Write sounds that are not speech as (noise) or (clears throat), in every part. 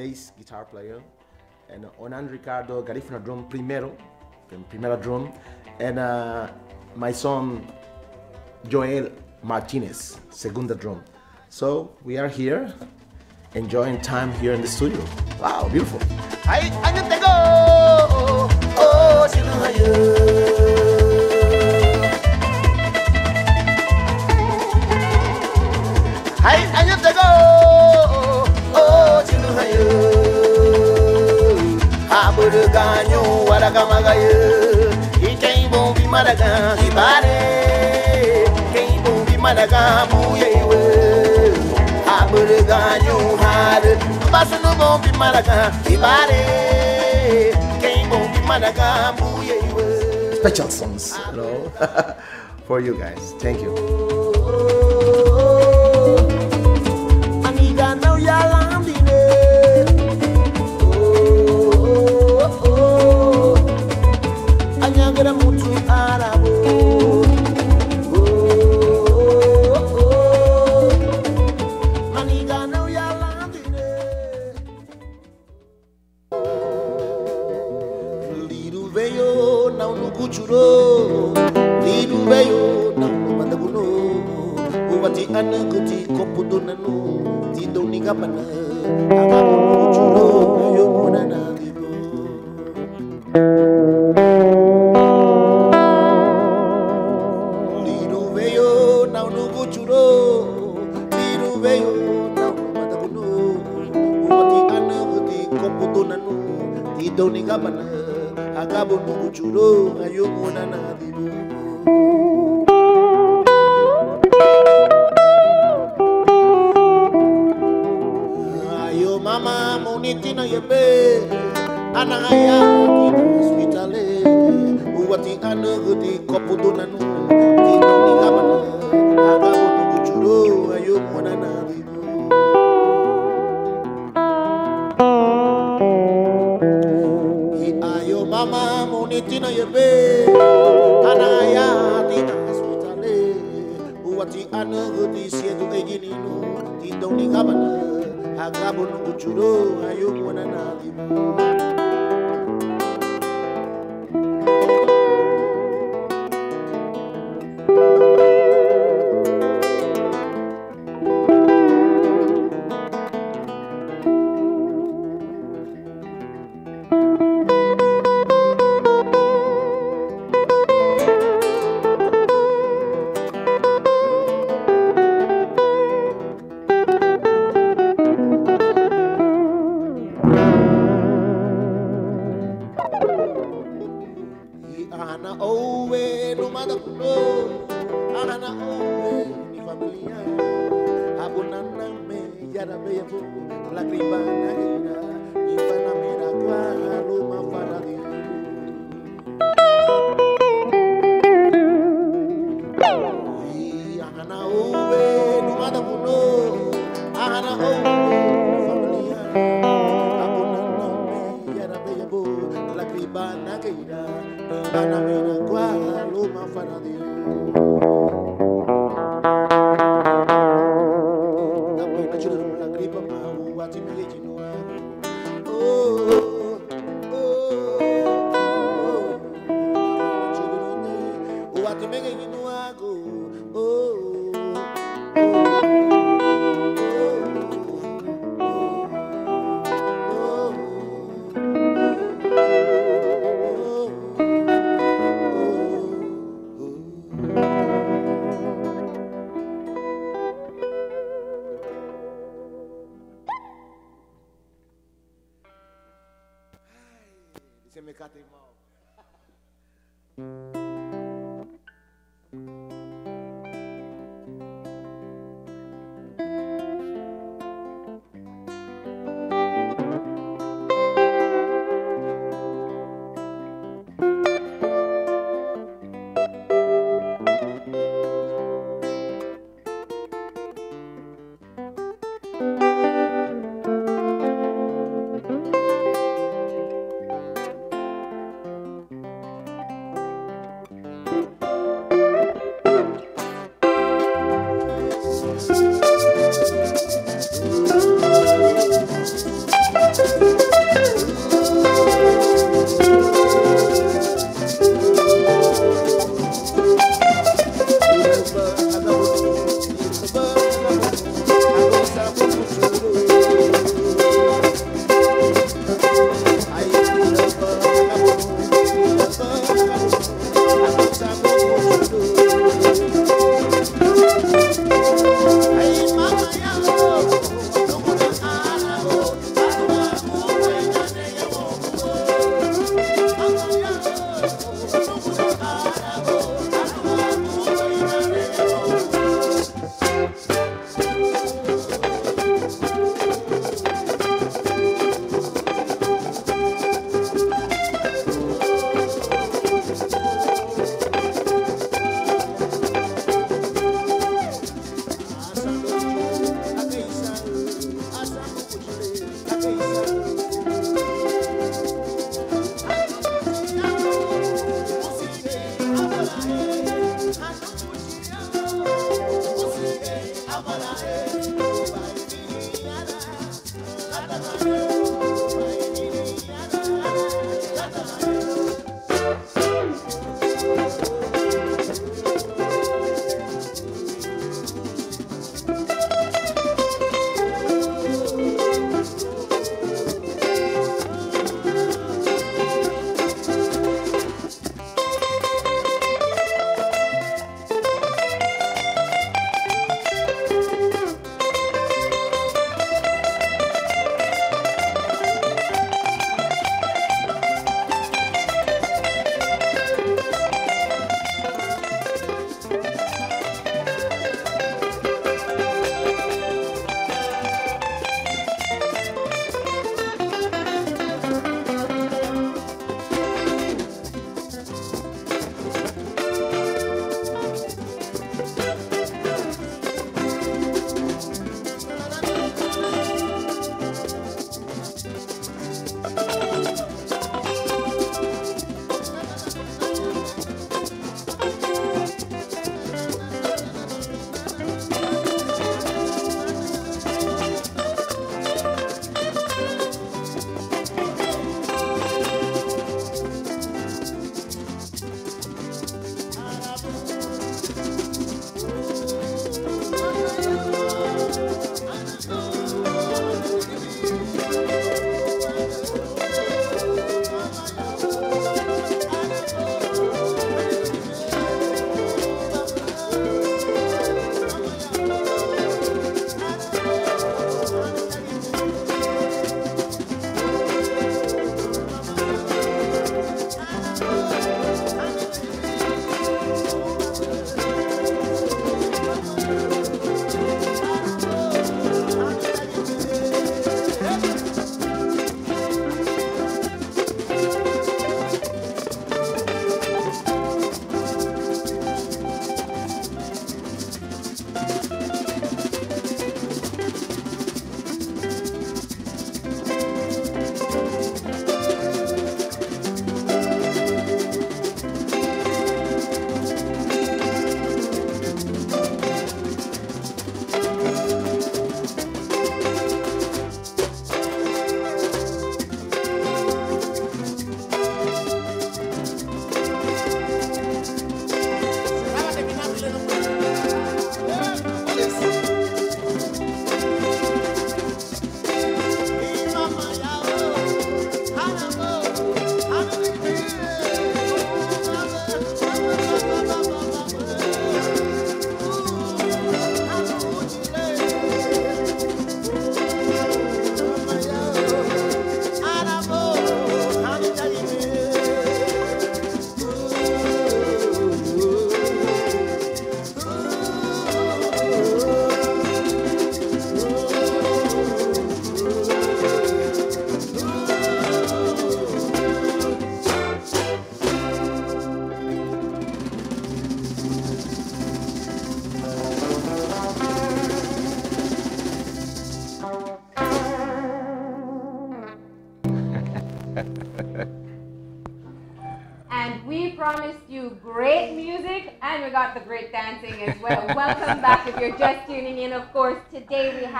bass guitar player, and Onan Ricardo Garifuna drum primero, primera drum, and uh, my son Joel Martinez, segunda drum. So we are here, enjoying time here in the studio. Wow, beautiful. Aburu ganyo, waraga magayo, ikei bombi maraga, ibare, hare, ibare. Special songs, you (laughs) know, for you guys. Thank you. Liru veio, não no mandaguno. Ubati ana kuti komputo nanu. Tido ni kapana. Agamu no cuchuro. Veio mona na libo. Liru veio, não no cuchuro. Liru veio, não no mandaguno. Ubati ana kuti komputo nanu. Tido ni kapana. Agamu no cuchuro. Veio mona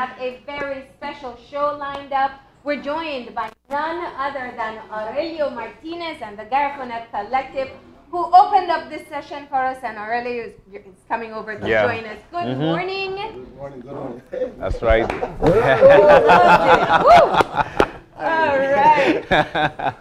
have a very special show lined up. We're joined by none other than Aurelio Martinez and the Garifuna Collective who opened up this session for us and Aurelio is, is coming over to Yeah. join us. Good Mhm. morning. Good morning, good morning. That's right. (laughs) (laughs) All right.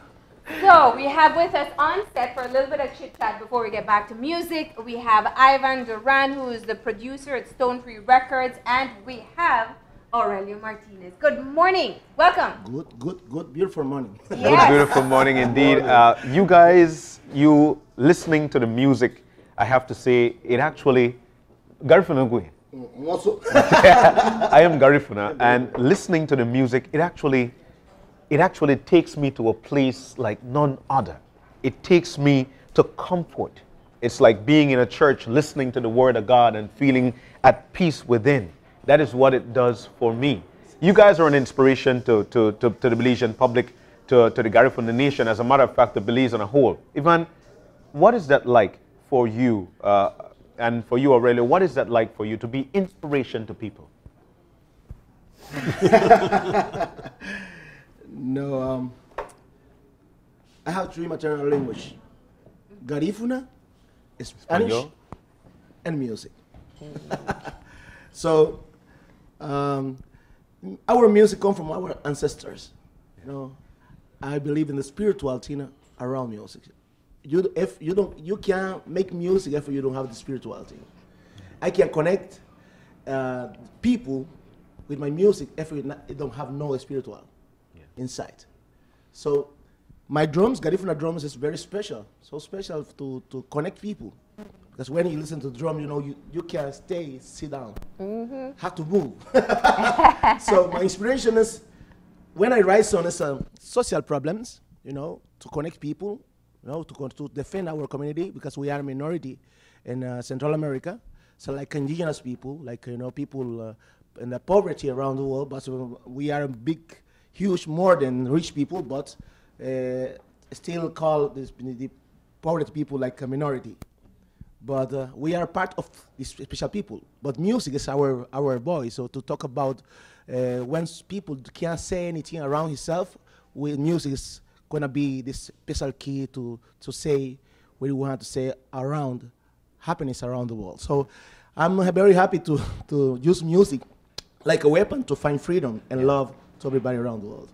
So we have with us on set for a little bit of chit chat before we get back to music. We have Ivan Duran, who is the producer at Stonetree Records, and we have Aurelio Martinez. Good morning. Welcome. Good, good, good, beautiful morning. Good, Yes. beautiful morning indeed. Uh, you guys, you listening to the music, I have to say, it actually. Garifuna Gui. Also, (laughs) I am Garifuna, and listening to the music, it actually, it actually takes me to a place like none other. It takes me to comfort. It's like being in a church, listening to the Word of God, and feeling at peace within. That is what it does for me. You guys are an inspiration to, to, to, to the Belizean public, to, to the Garifuna nation, as a matter of fact, the Belize on a whole. Ivan, what is that like for you? Uh, and for you, Aurelio, what is that like for you to be inspiration to people? (laughs) no, um, I have three maternal language. Garifuna, Spanish, Espanol. and music. (laughs) so, um, our music come from our ancestors. You know, I believe in the spirituality around music. You, if you don't, you can't make music if you don't have the spirituality. I can connect uh, people with my music if you you don't have no spiritual inside. So my drums, Garifuna drums, is very special. So special to, to connect people. Because when you listen to drum, you know, you, you can stay, sit down, have to move. (laughs) so my inspiration is when I write on is um, social problems, you know, to connect people, you know, to, to defend our community because we are a minority in uh, Central America. So like indigenous people, like, you know, people uh, in the poverty around the world, but uh, we are a big, huge more than rich people, but uh, still call this, the poverty people like a minority but uh, we are part of these special people. But music is our our voice. So to talk about uh, when people can't say anything around himself, with music is gonna be this special key to to say what we want to say around happiness around the world. So I'm very happy to to use music like a weapon to find freedom and love to everybody around the world.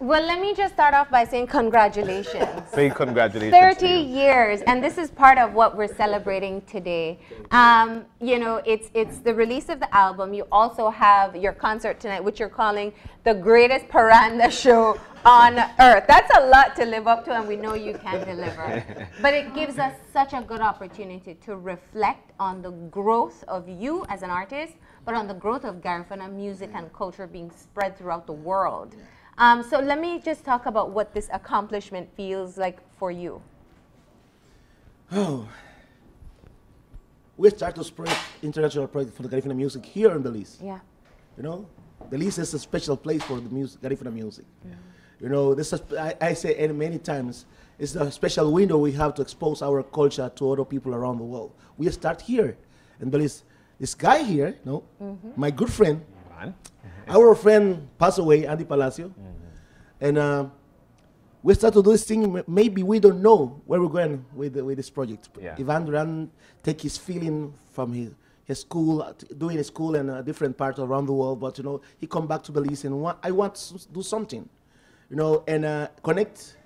Well, let me just start off by saying congratulations. (laughs) Say congratulations. 30 to you. years and this is part of what we're celebrating today um, you know it's it's the release of the album you also have your concert tonight which you're calling the greatest paranda (laughs) show on earth that's a lot to live up to and we know you can deliver (laughs) but it gives us such a good opportunity to reflect on the growth of you as an artist but on the growth of Garifuna music and culture being spread throughout the world um, so let me just talk about what this accomplishment feels like for you. Oh, we start to spread international project for the Garifuna music here in Belize. Yeah. You know, Belize is a special place for the music, Garifuna music. Yeah. You know, this is, I, I say it many times, it's a special window we have to expose our culture to other people around the world. We start here in Belize. This guy here, no, my good friend, Man. our friend passed away, Andy Palacio, and uh, we start to do this thing. Maybe we don't know where we're going with with this project. Yeah. Ivan Duran take his feeling from his his school, uh, doing his school in a different part around the world. But you know, he come back to Belize and want, I want to do something, you know, and uh, connect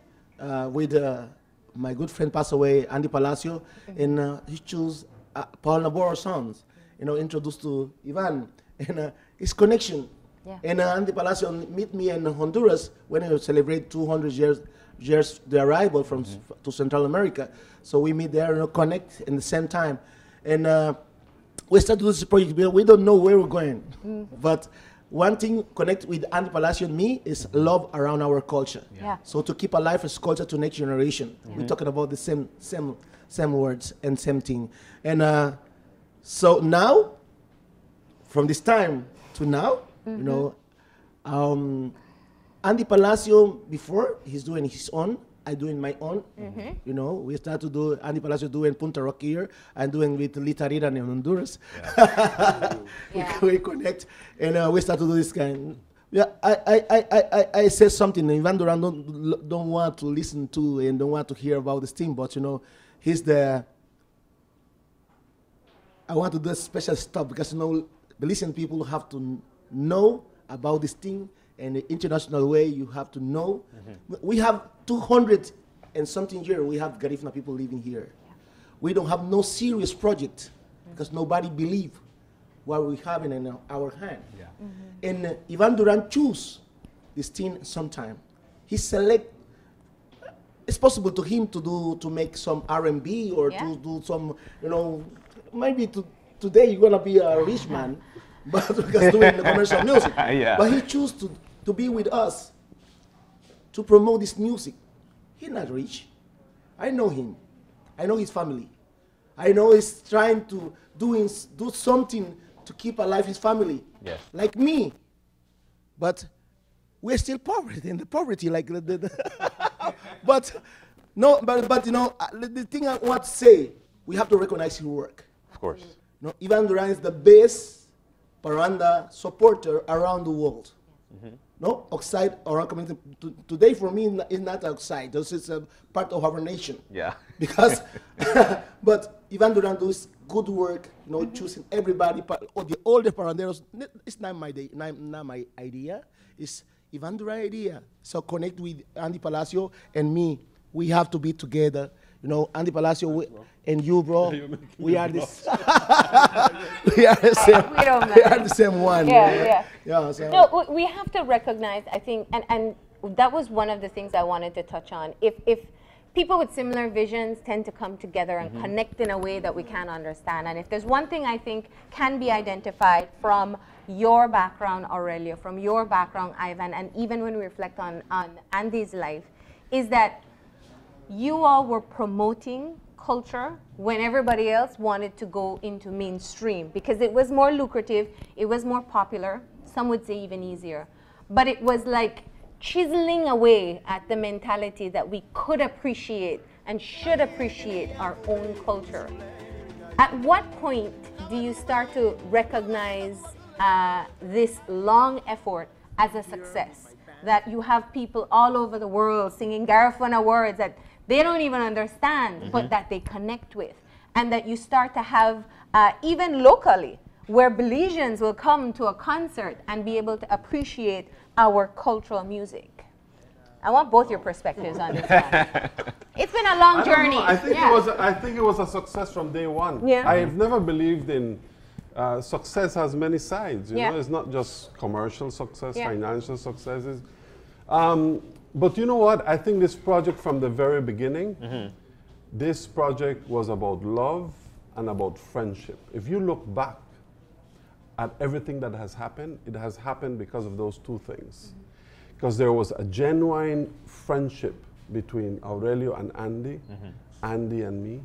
uh, with uh, my good friend passed away, Andy Palacio, and uh, he chose uh, Paul Nabor sons, you know, introduced to Ivan, (laughs) and uh, his connection. Yeah. And uh, Andy Palacio meet me in Honduras when we celebrate 200 years years the arrival from s- to Central America. So we meet there and you connect in the same time, and uh, we start to do this project. We we don't know where we're going, but one thing connect with Andy Palacio and me is love around our culture. Yeah. So to keep alive his culture to next generation, we're talking about the same same same words and same thing. And uh, so now, from this time to now, you know, um, Andy Palacio before he's doing his own, I doing my own. Mm-hmm. You know, we start to do Andy Palacio doing Punta Rock here and doing with Litarira in Honduras. Yeah. (laughs) we, we connect and uh, we start to do this kind. Yeah, I I, I, I, I- I said something. Ivan Duran don't don't want to listen to and don't want to hear about this thing, but you know, he's the. I want to do a special stuff because you know, Belizean people have to know about this thing, and the international way you have to know. We have 200 and something here, We have Garifuna people living here. We don't have no serious project because nobody believe what we have in our- our hand. And uh, Ivan Duran choose this thing sometime. He select. It's possible to him to do to make some R&B or Yeah. to do some, you know, maybe to, today you're gonna be a rich man, (laughs) but because doing the commercial music. (laughs) Yeah. But he chose to, to be with us to promote this music. He's not rich. I know him. I know his family. I know he's trying to doing do something to keep alive his family. Yes. Like me. But we're still poverty in the poverty like the, the, the (laughs) but no but but you know uh, the, the thing I want to say we have to recognize his work. Of course. No, Ivan Duran is the best Paranda supporter around the world. Mm-hmm. No, outside our community. To, today, for me, is not outside. This is a part of our nation. Yeah. (laughs) Because, (laughs) (laughs) but Ivan Duran does good work. You know, mm-hmm. choosing everybody. Or the older Paranderos. It's not my day, not, not my idea. It's Ivan Duran idea. So connect with Andy Palacio and me. We have to be together. You know, Andy Palacio we, and you, bro. (laughs) we are this. (laughs) we are the same. We don't (laughs) we are the same one. Yeah, yeah. Yeah. So. No, we have to recognize, I think, and, and that was one of the things I wanted to touch on. If, if people with similar visions tend to come together and mm-hmm. connect in a way that we can understand, and if there's one thing I think can be identified from your background, Aurelio, from your background, Ivan, and even when we reflect on, on Andy's life, is that you all were promoting culture when everybody else wanted to go into mainstream because it was more lucrative, it was more popular, some would say even easier. But it was like chiseling away at the mentality that we could appreciate and should appreciate our own culture. At what point do you start to recognize uh, this long effort as a success? That you have people all over the world singing Garifuna words that they don't even understand, but that they connect with. And that you start to have, uh, even locally, where Belizeans will come to a concert and be able to appreciate our cultural music. I want both your perspectives on this one. (laughs) It's been a long I journey. I think Yeah. it was. A, I think it was a success from day one. Yeah. I've never believed in. Uh, success has many sides. You Yeah. know, it's not just commercial success, Yeah. financial successes. Um, but you know what? I think this project from the very beginning, mm-hmm. this project was about love and about friendship. If you look back at everything that has happened, it has happened because of those two things. Mm-hmm. Because there was a genuine friendship between Aurelio and Andy, mm-hmm. Andy and me.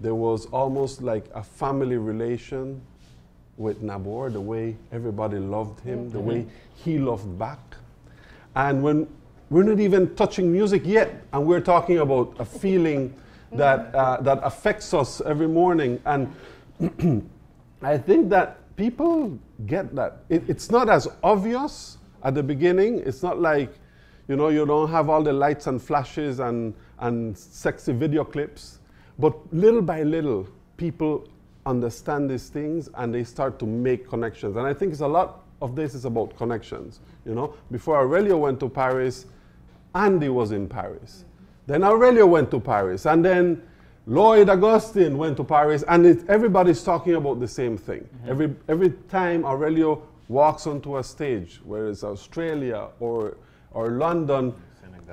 There was almost like a family relation with Nabor, the way everybody loved him, the way he loved back. And when we're not even touching music yet, and we're talking about a feeling that, uh, that affects us every morning. And (clears throat) I think that people get that. It, it's not as obvious at the beginning. It's not like, you know, you don't have all the lights and flashes and, and sexy video clips. But little by little, people understand these things and they start to make connections. And I think it's a lot of this is about connections. You know, before Aurelio went to Paris, Andy was in Paris. Then Aurelio went to Paris, and then Lloyd Augustine went to Paris, and it, everybody's talking about the same thing. Mm-hmm. Every, every time Aurelio walks onto a stage, whether it's Australia or, or London,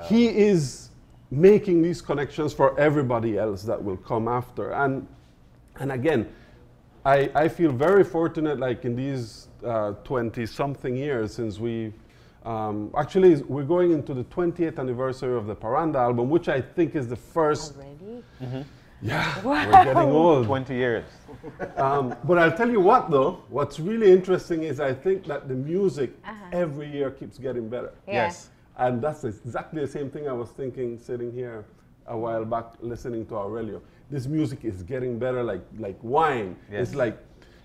he is making these connections for everybody else that will come after. And, and again, I, I feel very fortunate, like in these uh, 20 something years since we um, actually we're going into the 20th anniversary of the Paranda album, which I think is the first. Already? Yeah, we're getting old. 20 years. Um, but I'll tell you what, though, what's really interesting is I think that the music every year keeps getting better. Yeah. Yes. And that's exactly the same thing I was thinking sitting here a while back listening to Aurelio. This music is getting better like, like wine. Yes. It's like,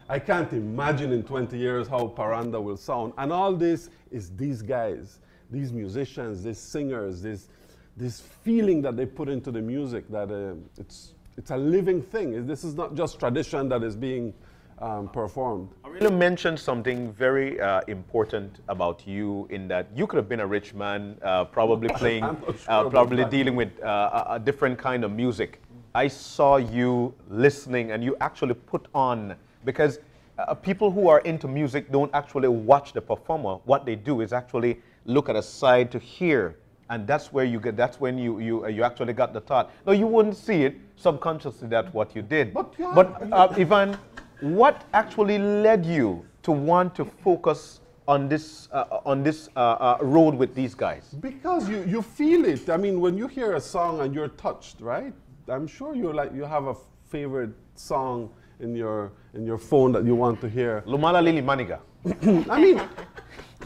I can't imagine in 20 years how Paranda will sound. And all this is these guys, these musicians, these singers, this, this feeling that they put into the music that uh, it's, it's a living thing. This is not just tradition that is being um, performed. You mentioned something very uh, important about you in that you could have been a rich man, uh, probably (laughs) playing, sure uh, probably dealing with uh, a, a different kind of music. I saw you listening and you actually put on, because uh, people who are into music don't actually watch the performer. What they do is actually look at a side to hear. And that's where you get, that's when you, you, uh, you actually got the thought. No, you wouldn't see it subconsciously, that's what you did. But yeah, but uh, Ivan, what actually led you to want to focus on this, uh, on this uh, uh, road with these guys? Because you, you feel it. I mean, when you hear a song and you're touched, right? I'm sure you like you have a favorite song in your in your phone that you want to hear. (clears throat) Lumala Lili Maniga. (clears throat) I mean,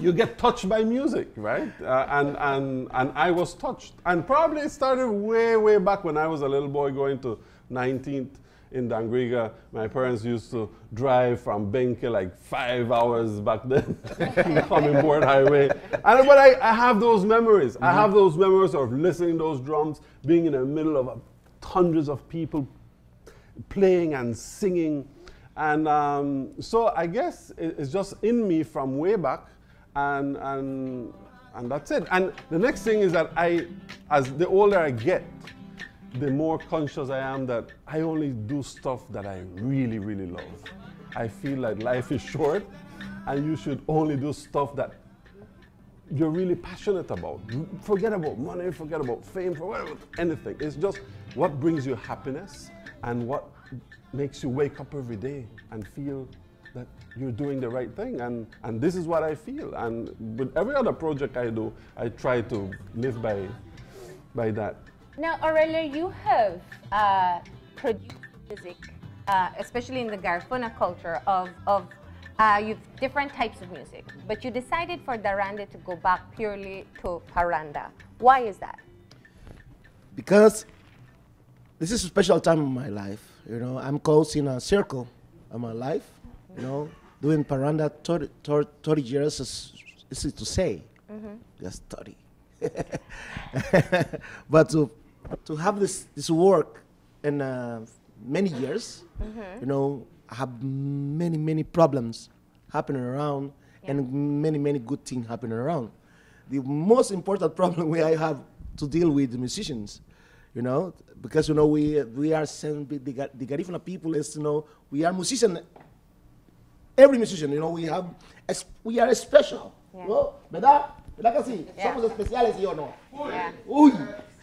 you get touched by music, right? Uh, and, and, and I was touched. And probably it started way, way back when I was a little boy going to 19th in Dangriga. My parents used to drive from Benque like five hours back then, (laughs) coming board highway. And, but I, I have those memories. I have those memories of listening to those drums, being in the middle of hundreds of people playing and singing. And um, so I guess it's just in me from way back, and, and, and that's it. And the next thing is that I, as the older I get, the more conscious I am that I only do stuff that I really, really love. I feel like life is short, and you should only do stuff that you're really passionate about. Forget about money, forget about fame, forget about anything. It's just what brings you happiness and what makes you wake up every day and feel that you're doing the right thing. And, and this is what I feel. And with every other project I do, I try to live by, by that. Now, Aurelio, you have uh, produced music, uh, especially in the Garifuna culture, of, of uh, you've different types of music, but you decided for Darandi to go back purely to Paranda. Why is that? because this is a special time in my life. You know, I'm close in a circle of my life. You know, doing Paranda 30, 30 30 years is easy to say, just 30. (laughs) but to to have this this work in uh, many years, you know, I have many many problems happening around, and many many good things happening around. The most important (laughs) problem we I have to deal with the musicians, you know, because you know we we are the, the Garifuna people is you know we are musician. Every musician, you know, we have we are special. Yeah. ¿no? ¿Verdad? ¿Verdad que sí? Yeah. Somos especiales, ¿sí o no? Yeah. Uy,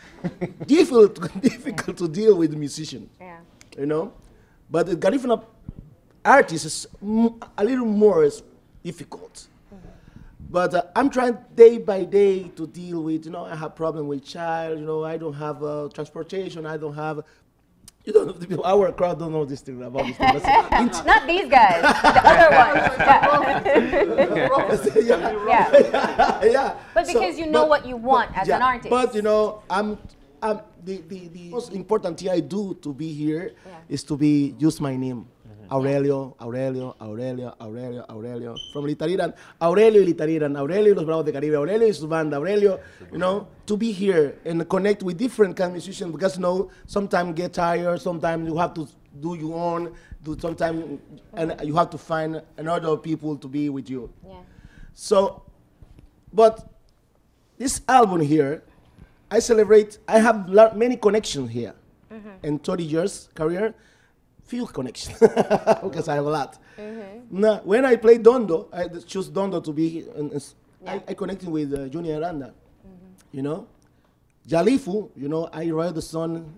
(laughs) difficult, difficult to deal with musicians, Yeah. you know. But the Garifuna artist is a little more is difficult. But uh, I'm trying day by day to deal with, you know, I have problem with child, you know, I don't have uh, transportation, I don't have, you don't know, (laughs) the people, our crowd don't know this thing about this thing. But Not these guys, the other (laughs) ones. (laughs) Yeah. yeah. yeah. yeah. But because you know what you want as an artist. But you know, I'm, I'm the, the, the most important thing I do to be here Yeah. is to be use my name. Aurelio, Aurelio, Aurelio, Aurelio, Aurelio. From Litariran, Aurelio y Litariran, Aurelio y los Bravos de Caribe, Aurelio y su banda, Aurelio, you know, to be here and connect with different kind of musicians because you know, sometimes get tired, sometimes you have to do your own, do sometimes, and you have to find another people to be with you. Yeah. So, but this album here, I celebrate. I have many connections here. Mm-hmm. In 30 years career, few connections (laughs) because I have a lot. Now, when I play Dondo, I choose Dondo to be. it's- I, I connected with uh, Junior Aranda. You know, Jalifu. You know, I ride the sun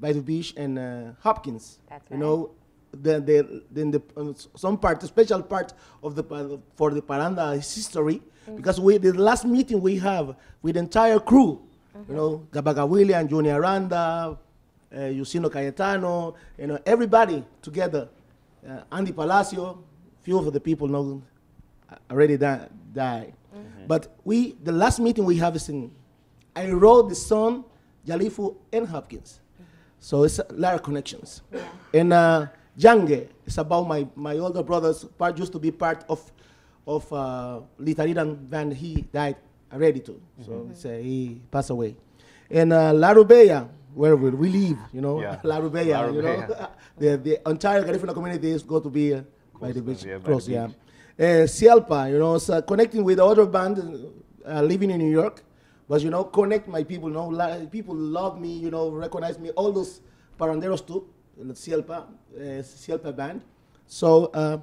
by the beach and uh, Hopkins. That's You right. know, the, the, then the um, some part, the special part of the pa- for the Paranda is history because we the last meeting we have with the entire crew, you know, Gabaga William, Junior Aranda, uh, Yusino Cayetano, you know, everybody together, uh, Andy Palacio, few of the people know uh, already di- died. But we, the last meeting we have is in, I wrote the song Jalifu and Hopkins. So it's a lot of connections. And uh, Jange is about my, my older brother's part used to be part of of uh, Litaridan band. He died already too. So it's, uh, he passed away. And uh, La Rubella, where will we live, you know, Yeah. (laughs) La Rubella, La you know, (laughs) the, the entire Garifuna community is going to be uh, by the beach, yeah, close, yeah. Uh, Cialpa, you know, so connecting with the other band uh, living in New York was, you know, connect my people, you know, la- people love me, you know, recognize me, all those paranderos too, the Cialpa, uh, Cialpa band. So uh,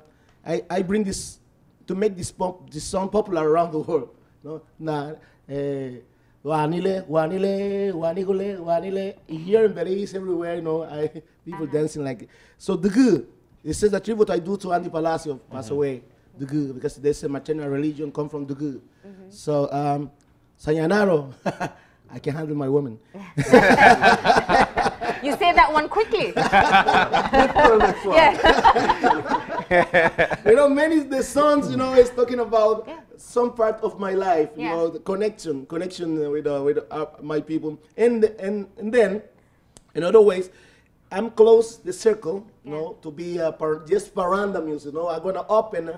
I, I bring this to make this, pop, this song popular around the world. No? Na, eh, Wanile, Wanile, Wanigule, Wanile. Here in Belize, everywhere, you know, I, people uh-huh. dancing like So the good, this is a tribute I do to Andy Palacio, passed uh-huh. away. The good, because they say maternal religion come from the mm-hmm. good. So, um, Sayanaro, (laughs) I can handle my woman. (laughs) You say that one quickly. (laughs) yeah. You know, many the songs, you know, is talking about some part of my life, you Yeah. know, the connection, connection with uh, with uh, my people, and and and then, in other ways, I'm close the circle, you know, to be uh, par- just paranda music. You know, I'm gonna open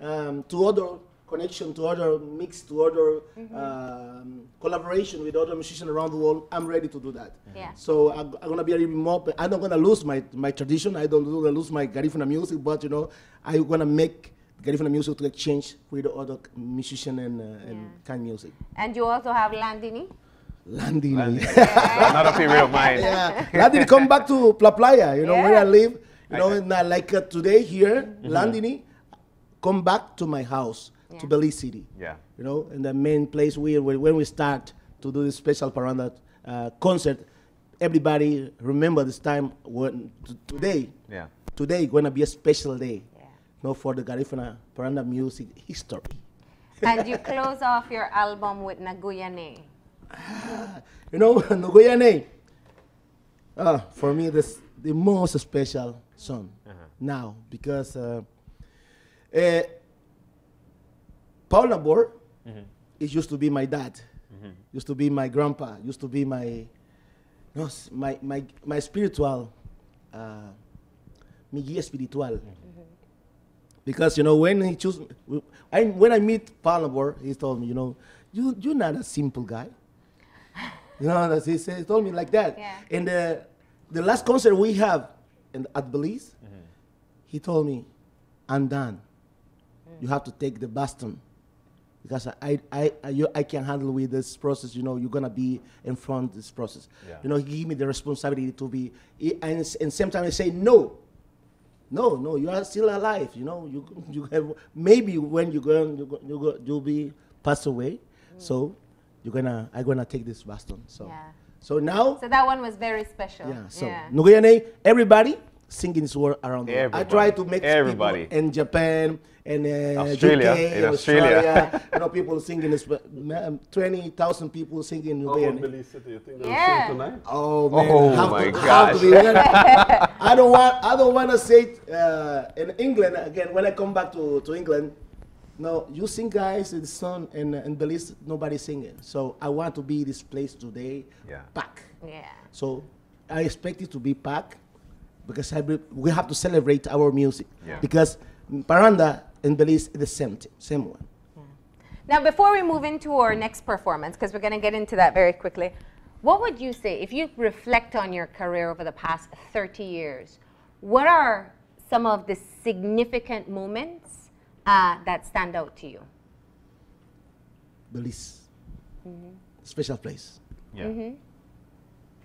um, to other connection, to other mix, to other um, collaboration with other musicians around the world. I'm ready to do that. Yeah. So I'm, I'm gonna be a little more. I'm not gonna lose my, my tradition. I don't gonna lose my Garifuna music, but you know, I'm gonna make Garifuna music to exchange with other musician and uh, and kind music. And you also have Landini. Landini. Another (laughs) favorite of mine. yeah, Landini come back to Plaplaya. You know where I live. You know, not like uh, today here, Landini, come back to my house to Yeah. Belize City. Yeah. you know, in the main place where, where when we start to do this special Paranda uh, concert, everybody remember this time when t- today, Yeah. today gonna be a special day, Yeah. you know, for the Garifuna Paranda music history. (laughs) And you close off your album with Naguyane. (laughs) You know, (laughs) Nogoyane, uh, for me, this the most special song now because uh, Paul Nabor it used to be my dad, used to be my grandpa, used to be my, no, my, my, my spiritual, uh, mi guía espiritual. Because, you know, when he choose, I, when I meet Paul Nabor, he told me, you know, you, you're not a simple guy. (laughs) You know, that's- he, said, he told me like that. Yeah. And uh, the last concert we have in, at Belize, he told me, I'm done. You have to take the baston because I, I, I, you, I can handle with this process. You know, you're gonna be in front of this process. Yeah. You know, he gave me the responsibility to be, he- and, s- and sometimes I say no. No, no, you are still alive. You know, you you have maybe when you go you go, you go you'll be passed away. Mm. So you're gonna I'm gonna take this baston. So Yeah. so now So that one was very special. yeah. So yeah. Everybody singing this word around the world. I try to make Everybody. people in Japan and uh, Australia, UK, in Australia. Australia, (laughs) you know, people singing this. um, Twenty thousand people singing How about Nuguyane. Belize City? You think they'll Yeah. sing tonight? Oh man! Oh, have my to, have to gosh. be. (laughs) I don't want. I don't want to say it, uh, in England again. When I come back to, to England, no, you sing guys in the sun and and Belize nobody singing. So I want to be this place today. Yeah. Back. yeah. So I expect it to be packed because we have to celebrate our music Yeah. because Paranda and Belize is the same t- same one. Now, before we move into our next performance, because we're going to get into that very quickly, what would you say, if you reflect on your career over the past 30 years, what are some of the significant moments uh, that stand out to you? Belize, special place. Yeah.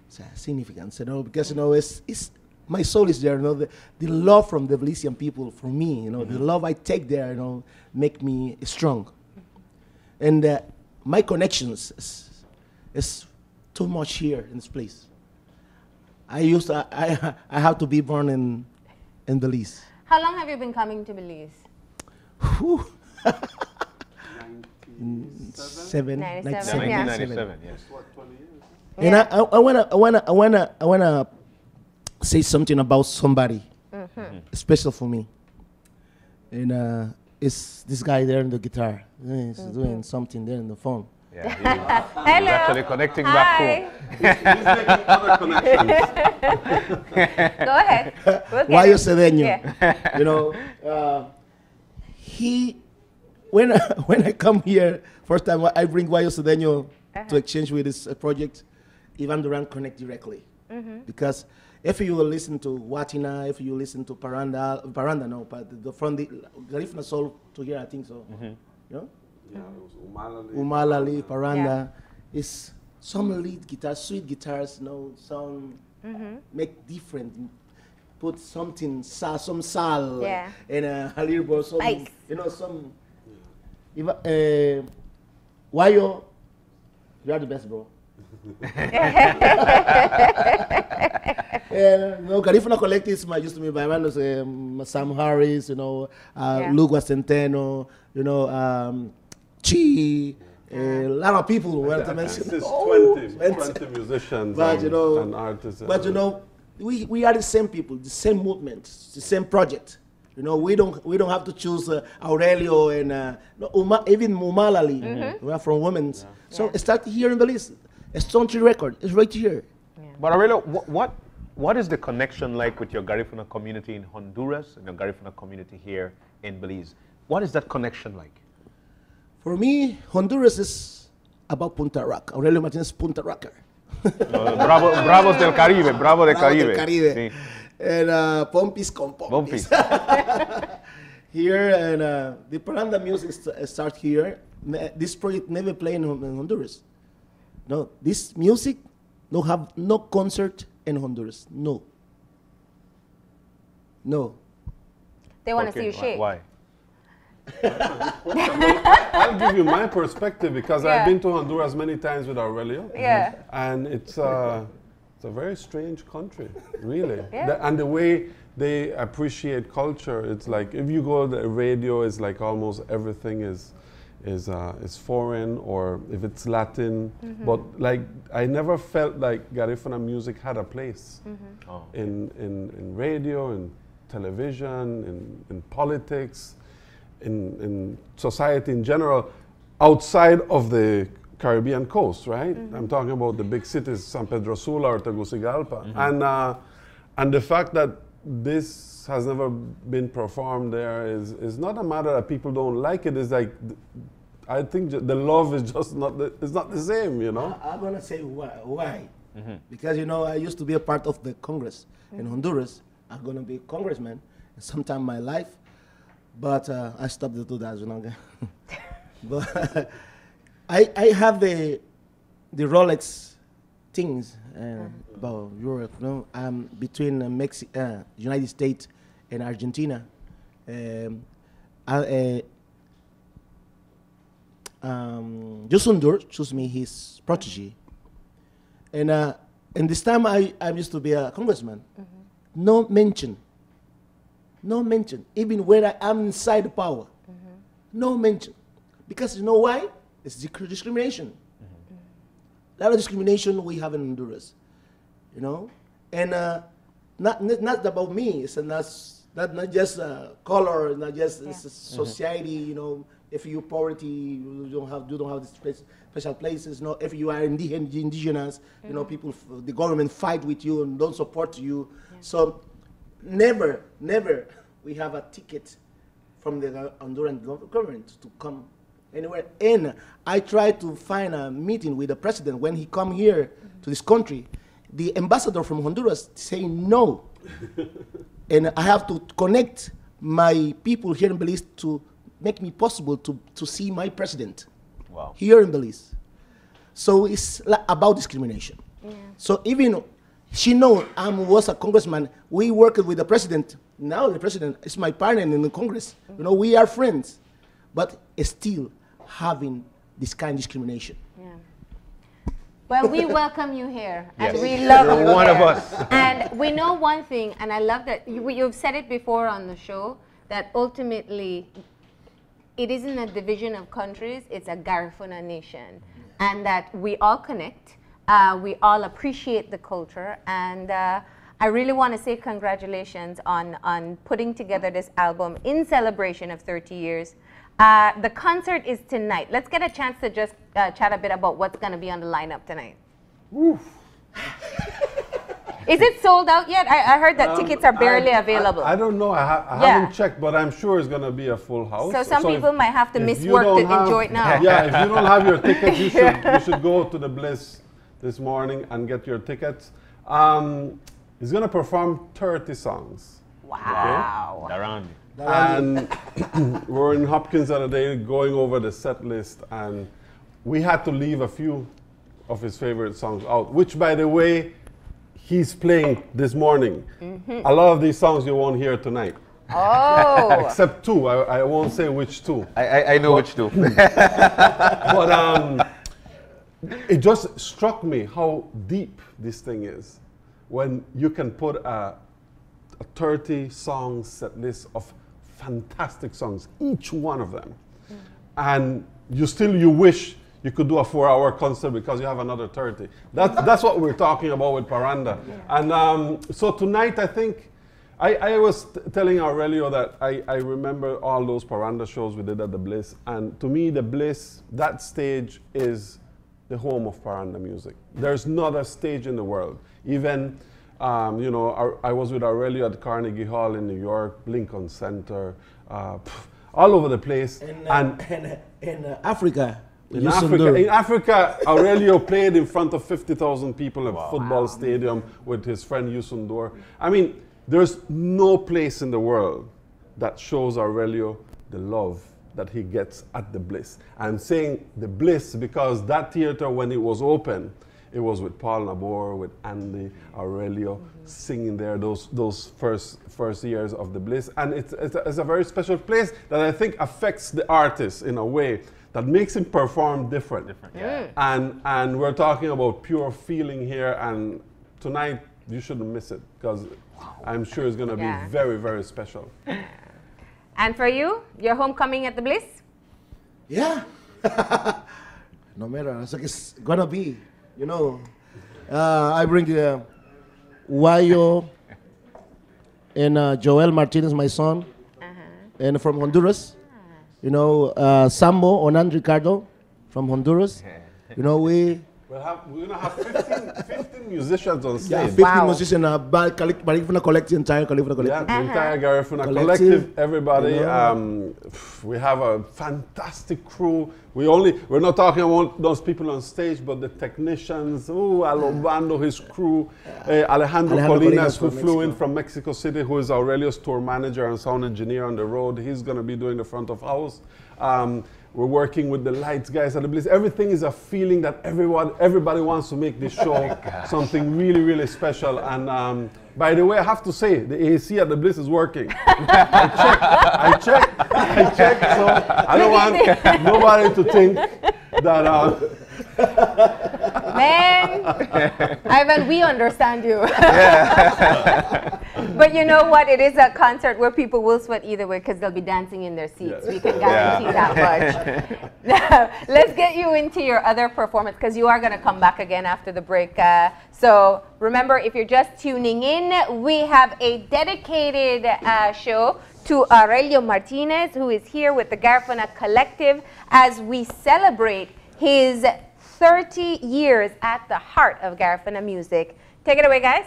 It's a significance, you know, because you know it's, it's my soul is there. You know, the, the love from the Belizean people for me, you know, the love I take there, you know, make me strong. And uh, my connections is, is too much here in this place. I used to, I, (laughs) I have to be born in, in Belize. How long have you been coming to Belize? Whew. 97? Seven, 97, ninety-seven, yeah. 1997, yes. What, 20 years? And I, I, I wanna, I wanna, I wanna, I wanna say something about somebody special for me. And uh, is this guy there in the guitar. He's doing something there in the phone. Yeah, (laughs) he- Hello. actually connecting back Hi. home. (laughs) Go ahead. We'll get Guayo it. Cedeño. Yeah. You know, uh, he when (laughs) when I come here first time I bring Guayo Cedeño to exchange with this uh, project, Ivan Duran connect directly because if you listen to Watina, if you listen to Paranda, Paranda no, but the, from the Garifuna Soul to here I think so, you know. Yeah, it was Umalali. Umalali, Paranda, is some lead guitars, sweet guitars, you know, sound make different, put something, sa, some sal, Yeah. and a halirbo, some, Spice. you know, some. If, uh, Guayo, you are the best, bro. Yeah, (laughs) no, Garifuna Collective my used to be by bands, um, Sam Harris, you know, uh, Yeah. Luke Centeno, you know, um, Chi, a lot of people were to mention. This is Oh, 20, 20. 20 musicians But and, you know, and artists. but you know, we, we are the same people, the same movement, the same project. You know, we don't we don't have to choose uh, Aurelio and uh, no, Uma, even Mumalali. We are from women's. So start here in Belize. A Stonetree record is right here. But Aurelio, what, what, what is the connection like with your Garifuna community in Honduras and your Garifuna community here in Belize? What is that connection like? For me, Honduras is about Punta Rock. Aurelio Martinez, Punta Rocker. (laughs) No, Bravo, Bravos del Caribe, Bravo del Bravo Caribe. del Caribe. Sí. And uh, Pompis con Pompis. Bumpy. (laughs) here and uh, the Paranda music st- start here. This project never played in, in Honduras. No, this music no have no concert in Honduras. No. No. They want to Okay, see you why- shake. Why? (laughs) I'll give you my perspective because Yeah. I've been to Honduras many times with Aurelio. Yeah. And it's, uh, it's a very strange country, really. (laughs) Yeah. The- and the way they appreciate culture, it's like if you go to the radio, it's like almost everything is, is, uh, is foreign or if it's Latin. Mm-hmm. But like, I never felt like Garifuna music had a place Mm-hmm. Oh. in, in, in radio, in television, in, in politics, in, in society in general, outside of the Caribbean coast, right? I'm talking about the big cities, San Pedro Sula or Tegucigalpa. And, uh, and the fact that this has never been performed there is, is not a matter that people don't like it. It's like, I think the love is just not the, it's not the same, you know? I- I'm gonna say why. Why? Because you know I used to be a part of the Congress in Honduras. I'm gonna be a congressman sometime in my life, but uh, I stopped to do that. You know. but (laughs) I I have the the Rolex things uh, about Europe. You know, um, between uh, Mexi- uh, United States and Argentina. Um, I, uh, um, chose me his protege. And, uh, and this time I, I used to be a congressman. No mention. No mention. Even when I am inside the power. No mention. Because you know why? It's disc- discrimination. A lot of discrimination we have in Honduras. You know? And uh, not, not, not about me. It's not, not, not just uh, color, not just it's a society, you know. If you poverty, you don't have you don't have the spe- special places. No, if you are indigen- indigenous, you know people, f- the government fight with you and don't support you. So, never, never, we have a ticket from the uh, Honduran government to come anywhere. And I tried to find a meeting with the president when he come here to this country. The ambassador from Honduras saying no, (laughs) and I have to connect my people here in Belize to make me possible to, to see my president Wow. here in Belize. So it's about discrimination. So even she know I was a congressman. We worked with the president. Now the president is my partner in the Congress. You know, we are friends, but still having this kind of discrimination. Well, we welcome you here, and Yes. we love You're you one of us. and we know one thing, and I love that you, you've said it before on the show that ultimately it isn't a division of countries; it's a Garifuna nation, and that we all connect. Uh, we all appreciate the culture, and uh, I really want to say congratulations on, on putting together this album in celebration of 30 years. Uh, the concert is tonight. Let's get a chance to just uh, chat a bit about what's going to be on the lineup tonight. Oof. is it sold out yet? I, I heard that tickets are barely Um, I- available. I, I don't know. I, ha- I Yeah. haven't checked, but I'm sure it's going to be a full house. So some if- people might have to miss you work to have- enjoy it now. (laughs) Yeah, if you don't have your (laughs) tickets, you should, you should go to the Bliss this morning and get your tickets. Um, he's going to perform 30 songs. wow. Around. And we we're in Hopkins the other day going over the set list, and we had to leave a few of his favorite songs out, which, by the way, he's playing this morning. A lot of these songs you won't hear tonight, Oh. (laughs) except two. I, I won't say which two. I, I, I know which two. (laughs) But um, it just struck me how deep this thing is when you can put a, a 30 song set list of fantastic songs, each one of them. And you still, you wish you could do a four hour concert because you have another 30. That's, (laughs) that's what we're talking about with Paranda. And um, so tonight, I think, I, I was telling Aurelio that I, I remember all those Paranda shows we did at the Bliss. And to me, the Bliss, that stage is the home of Paranda music. There's not a stage in the world. Even, um, you know, Ar- I was with Aurelio at Carnegie Hall in New York, Lincoln Center, uh, pff, all over the place. In, uh, and (laughs) in, in uh, Africa. in Africa, in Africa, Aurelio (laughs) played in front of 50,000 people in a football stadium with his friend Youssou N'Dour. I mean, there's no place in the world that shows Aurelio the love that he gets at the Bliss. I'm saying the Bliss because that theater, when it was open, it was with Paul Nabor, with Andy, Aurelio, singing there those, those first, first years of the Bliss. And it's, it's, a, it's a very special place that I think affects the artist in a way that makes him perform different. different yeah. And, and we're talking about pure feeling here. And tonight, you shouldn't miss it because I'm sure it's going to Yeah. be very, very special. (laughs) And for you, your homecoming at the Bliss? Yeah. (laughs) no matter. It's like it's gonna be, you know. Uh, I bring uh, Guayo and uh, Joel Martinez, my son, and from Honduras. You know, uh, Sambo Onan Ricardo from Honduras. (laughs) You know, we We'll have, we're going to have 15, (laughs) 15 musicians on yeah, stage. 50 Wow. musicians, uh, Bal- Calif- Barifuna Collective, entire Califuna Yeah, Collective. the entire Garifuna Collective, collective, everybody. you know. Um, we have a fantastic crew. We only we're not talking about those people on stage, but the technicians. Oh, Alobando, his crew, uh, Alejandro, Alejandro Colinas, Colinas who from flew in from Mexico City, who is Aurelio's tour manager and sound engineer on the road. He's going to be doing the front of house. Um, we're working with the lights guys at the Bliss. Everything is a feeling that everyone, everybody wants to make this show (laughs) something really, really special. And um, by the way, I have to say, the AC at the Bliss is working. (laughs) I checked, I checked, I checked, so I don't want nobody to think that. Uh, Man, Ivan, we understand you. but you know what? It is a concert where people will sweat either way because they'll be dancing in their seats. We can guarantee that much. Now, (laughs) let's get you into your other performance because you are going to come back again after the break. Uh, so remember, if you're just tuning in, we have a dedicated uh, show to Aurelio Martinez, who is here with the Garifuna Collective as we celebrate his 30 years at the heart of Garifuna music. Take it away, guys.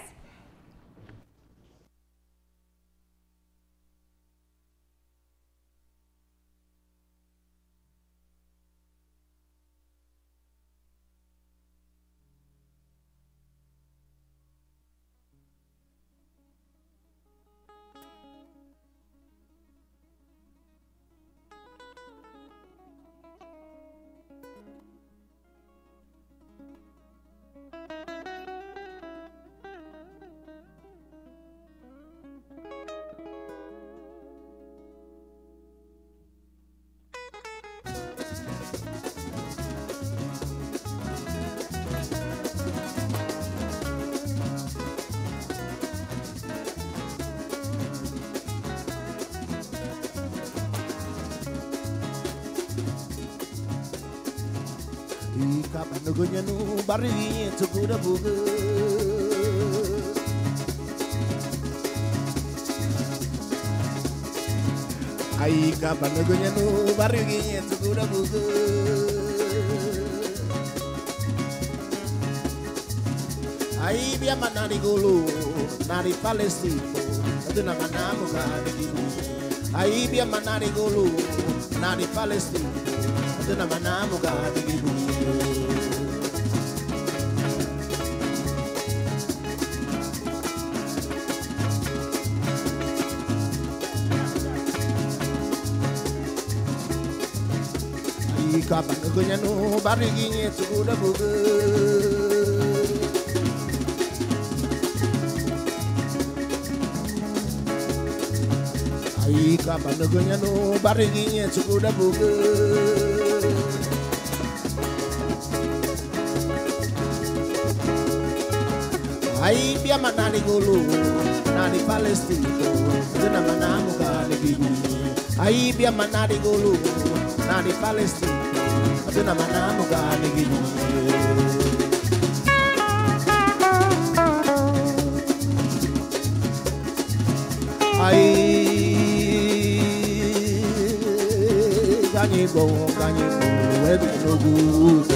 tukunya nu barigi tukuda bugu ai ka nu barigi tukuda bugu ai bia manari gulu nari palestino aduna manamu ka digini ai bia manari gulu nari palestino aduna manamu ka digini kapanaganya no barrio ginye tukura bugu Ai kapanaganya no barrio ginye tukura bugu Ai bia manani gulu nani palestino Dena manamu gani gini Ai bia manani gulu nani palestino Dena manamu gani gini Ai Gani go gani go Wedu no gude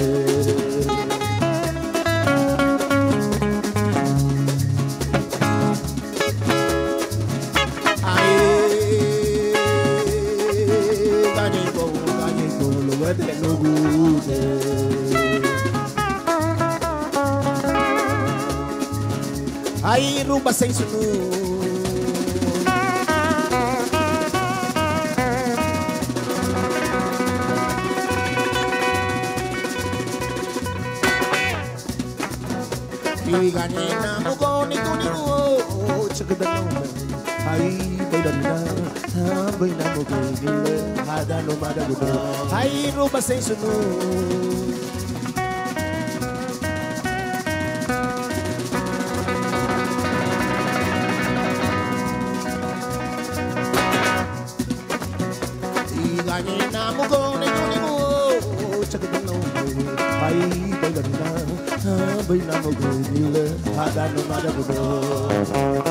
Na oh, chakadano Hai bailana ha baina mugoni hada no mada gudo Hai sem sunu. Iganye na mugoni kuni mo oh, chakadano Hai ha baina mugoni hada no mada gudo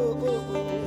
各个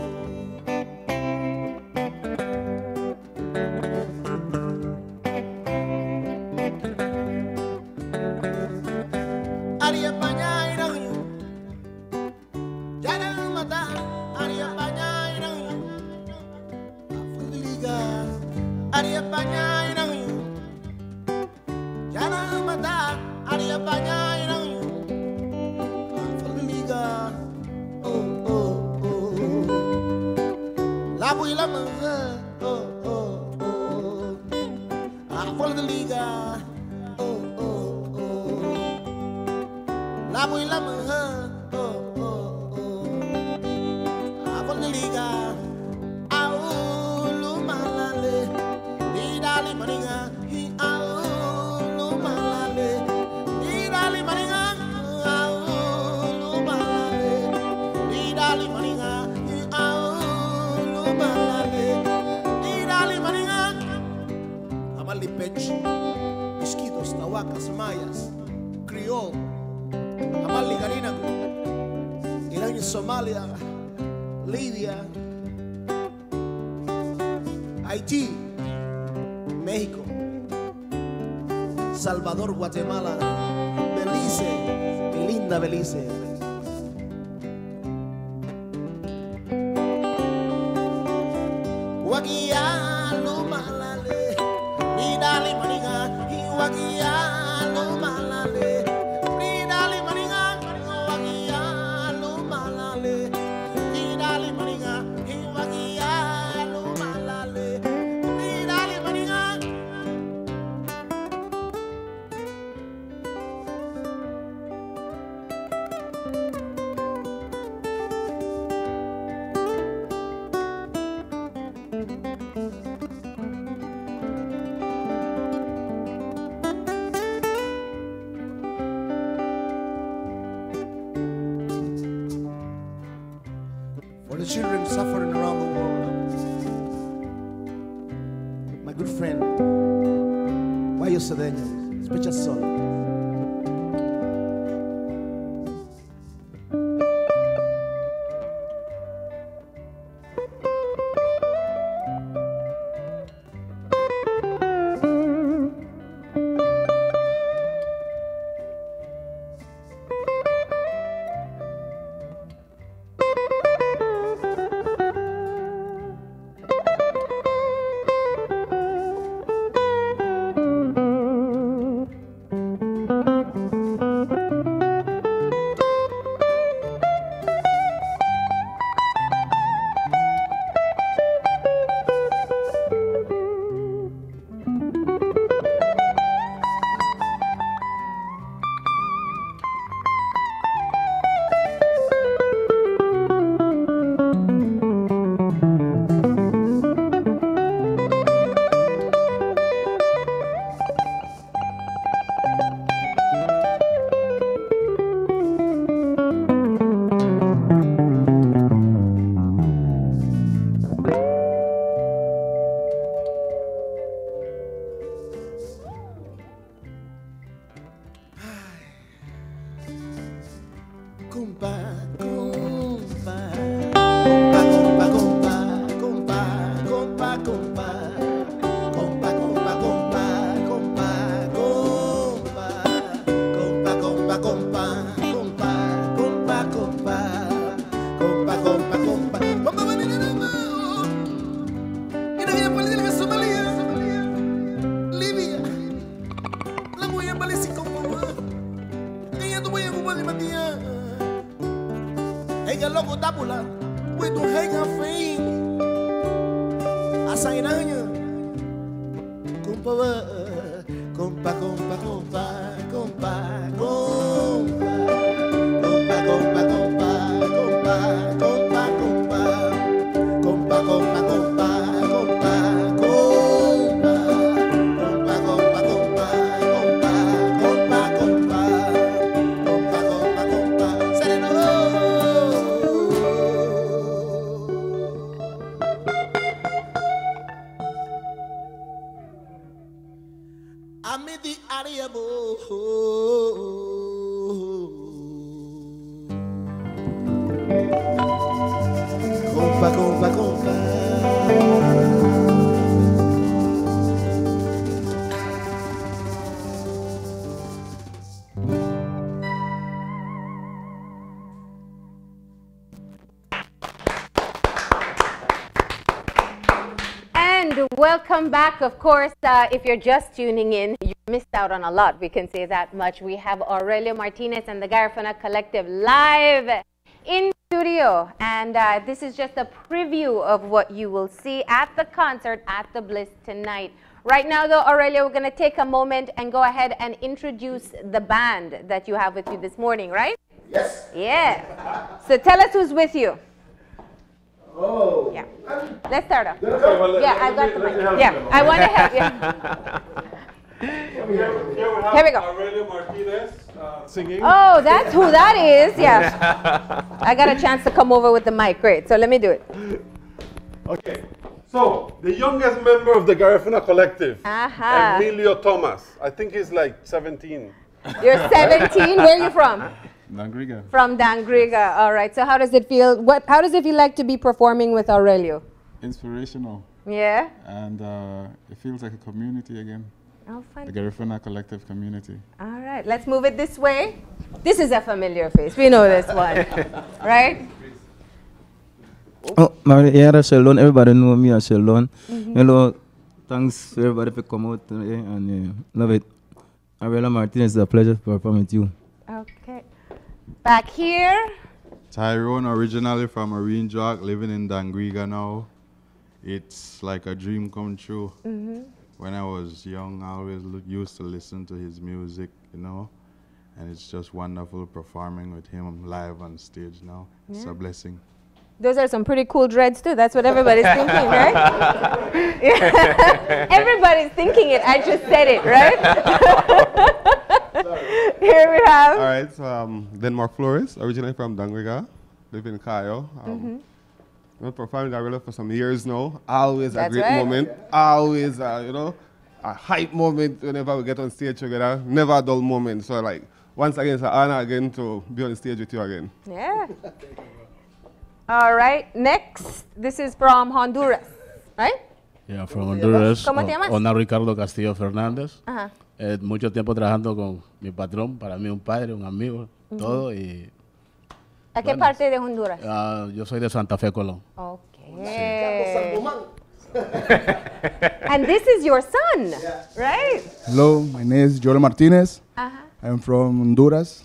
Guatemala. Belice, linda Belice. Amen. Guai o sedenie, specie al sole. Back. Of course, uh, if you're just tuning in, you missed out on a lot. We can say that much. We have Aurelio Martinez and the Garifuna Collective live in studio. And uh, this is just a preview of what you will see at the concert at the Bliss tonight. Right now, though, Aurelio, we're going to take a moment and go ahead and introduce the band that you have with you this morning, right? Yes. Yeah. So tell us who's with you. Oh. Yeah. Let's start off. Yeah, I've got the mic. Yeah, I want to help you. Here we go. Aurelio Martinez uh, singing. Oh, that's who that is. Yeah. (laughs) I got a chance to come over with the mic. Great. So let me do it. Okay. So, the youngest member of the Garifuna Collective, Aha. Emilio Thomas. I think he's like 17. You're 17. Where are you from? (laughs) Nangriga. From Dangriga. All right. So how does it feel? What? How does it feel like to be performing with Aurelio? Inspirational. Yeah. And uh, it feels like a community again. Oh, The. Garifuna collective community. All right. Let's move it this way. This is a familiar face. We know this one, (laughs) right? Oh, maar yeah, Shalon, everybody know me as Shalon. Hello, thanks everybody for coming out today and uh, love it. Ariela Martinez, it's a pleasure to perform with you. Okay. Back here. Tyrone, originally from Marine Jock, living in Dangriga now. It's like a dream come true. Mm-hmm. When I was young, I always used to listen to his music, you know, and it's just wonderful performing with him live on stage now. It's a blessing. Those are some pretty cool dreads too. That's what everybody's thinking, right? Yeah. (laughs) (laughs) everybody's thinking it. I just said it, right? (laughs) (laughs) Here we have. All right, so um, Denmark Flores, originally from Dangriga, live in Cayo. Um, I've been performing Gorilla for some years now. Always That's a great right. moment. Always, uh, you know, a hype moment whenever we get on stage together. Never a dull moment. So, like, once again, it's an honor again to be on stage with you again. Yeah. All right. Next, this is from Honduras, right? Yeah, from Honduras. ¿Cómo te llamas? Ona Ricardo Castillo Fernández. Ajá. Eh, mucho tiempo trabajando con mi patrón, para mí un padre, un amigo, todo. Y ¿A qué parte de Honduras? ah, yo soy de Santa Fe, Colón. Okay. (laughs) and this is your son, right? Hello, my name is Joel Martinez. Ajá. I'm from Honduras.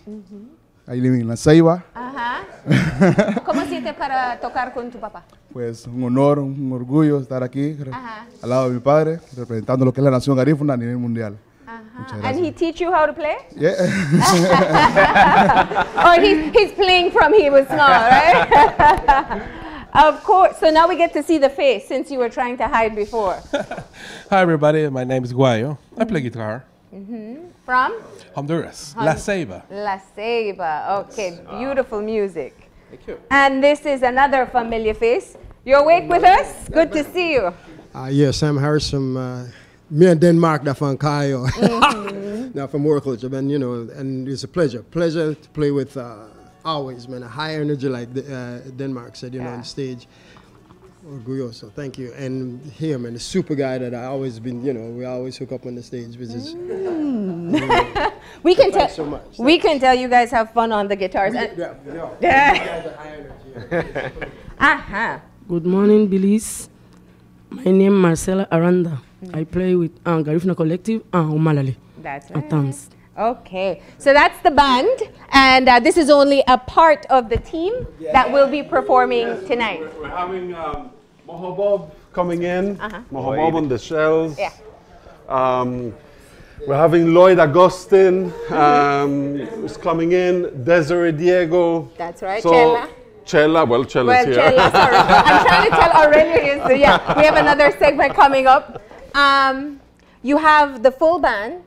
I live in La Ceiba. Ajá. (laughs) ¿Cómo sientes para tocar con tu papá? Pues un honor, un orgullo estar aquí Ajá. al lado de mi padre, representando lo que es la nación garífuna a nivel mundial. Ajá. And he teach you how to play? Yeah. (laughs) or he's, he's playing from he was small, right? (laughs) of course. So now we get to see the face since you were trying to hide before. (laughs) Hi, everybody. My name is Guayo. I play guitar. From Honduras, Hon- La Ceiba. La Ceiba. Okay, beautiful music. Thank you. And this is another familiar face. You're awake with us? Good to see you. Uh, yeah, Sam Harris from uh, me and Denmark, that from Cayo. Now (laughs) from Work Culture, man, you know, and it's a pleasure. Pleasure to play with uh, always, man, a high energy like the, uh, Denmark said, you know, on stage. Orgulloso, thank you. And here, man, the super guy that I always been, you know, we always hook up on the stage, which is. (laughs) we can Thanks tell. so much. We can tell you guys have fun on the guitars. We- And- yeah, yeah. (laughs) Yeah. You guys are high energy. Aha. Good morning, Belize. My name Marcela Aranda. I play with uh, Garifuna Collective and Umalali. That's And thanks. Okay, so that's the band, and uh, this is only a part of the team that will be performing tonight. We're having um, Mohobub coming in. Uh-huh. Mohobub on the shells. Yeah. Um, we're having Lloyd Augustin um, who's coming in. Desiree Diego. That's right, So, Chella. Chella, well, Chella's Well, here. Chella, sorry. I'm trying to tell (laughs) Aurelio is, yeah, we have another segment coming up. Um, you have the full band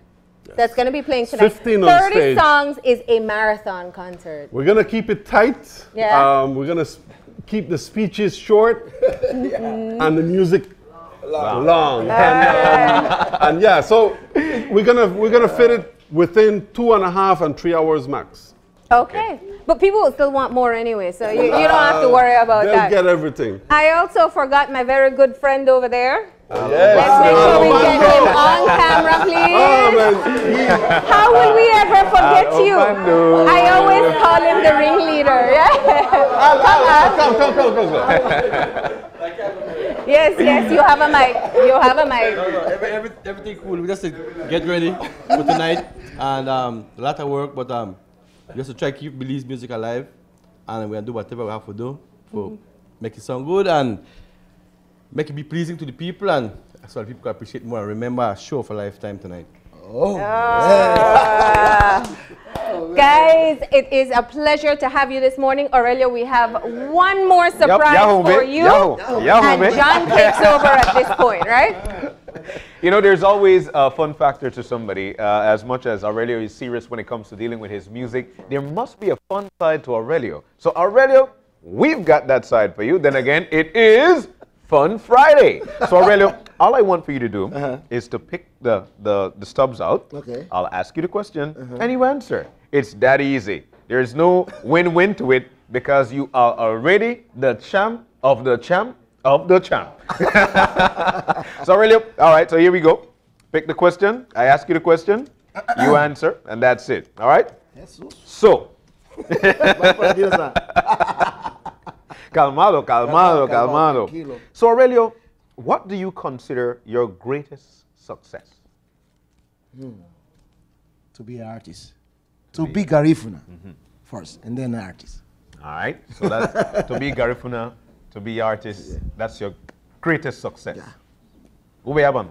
that's going to be playing tonight. 15 on 30 stage. songs is a marathon concert. We're gonna keep it tight. Yeah. Um, we're gonna keep the speeches short (laughs) and the music long. And, um, and yeah, so we're gonna we're gonna fit it within two and a half and three hours max. Okay. But people will still want more anyway, so you, you don't have to worry about They'll that. get everything. I also forgot my very good friend over there. Yes. Let's make sure we get him on camera, please. Oh How will we ever forget you? I always call him the ringleader. (laughs) Yeah. come, come, come, come, come. (laughs) Yes, yes, you have a mic. You have a mic. Every, every, everything cool. We just get ready for tonight, and um, a lot of work, but um, just to try to keep Billy's music alive, and we're gonna do whatever we have to do for make it sound good and make it be pleasing to the people, and so that people can appreciate more and remember a show for a lifetime tonight. Oh. Ah. Guys, it is a pleasure to have you this morning. Aurelio, we have one more surprise Yahoo, for you. Yahoo. Yahoo, and. John (laughs) takes over at this point, right? You know, there's always a fun factor to somebody. Uh, as much as Aurelio is serious when it comes to dealing with his music, there must be a fun side to Aurelio. So, Aurelio, we've got that side for you. Then again, it is Fun Friday. So, (laughs) Aurelio, all I want for you to do is to pick the, the, the stubs out. Okay. I'll ask you the question, and you answer. It's that easy. There's no win-win to it because you are already the champ of the champ of the champ. (laughs) so Aurelio, all right, so here we go. Pick the question. I ask you the question. You (clears throat) answer, and that's it. All right? Yes, So. (laughs) calmado, calmado, calmado. So Aurelio, what do you consider your greatest success? Hmm. To be an artist. To be Garifuna first, and then an artist. All right. So that (laughs) to be Garifuna, to be artist, that's your greatest success. Ube yaban.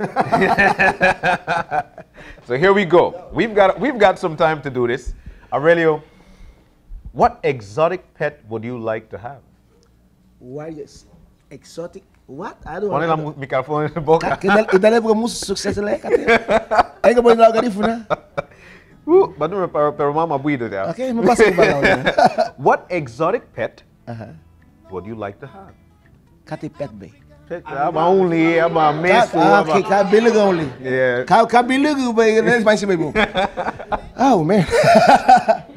(laughs) so here we go. We've got we've got some time to do this. Aurelio, what exotic pet would you like to have? Why is exotic? What? I don't Pon el know. micrófono en la boca. Que dale- dale porque muito sucesso lá, cadê? É que pode dar o Garifuna. Uh, but no, pero, pero mama buido. Okay, me pasa o balão. What exotic pet Uh-huh. would you like to have? Kati pet bay. Aba only, aba meso, Ah, aba- okay, kabilig only. Yeah. Ka kabilig bay, nes mais bay mo. Oh man. (laughs)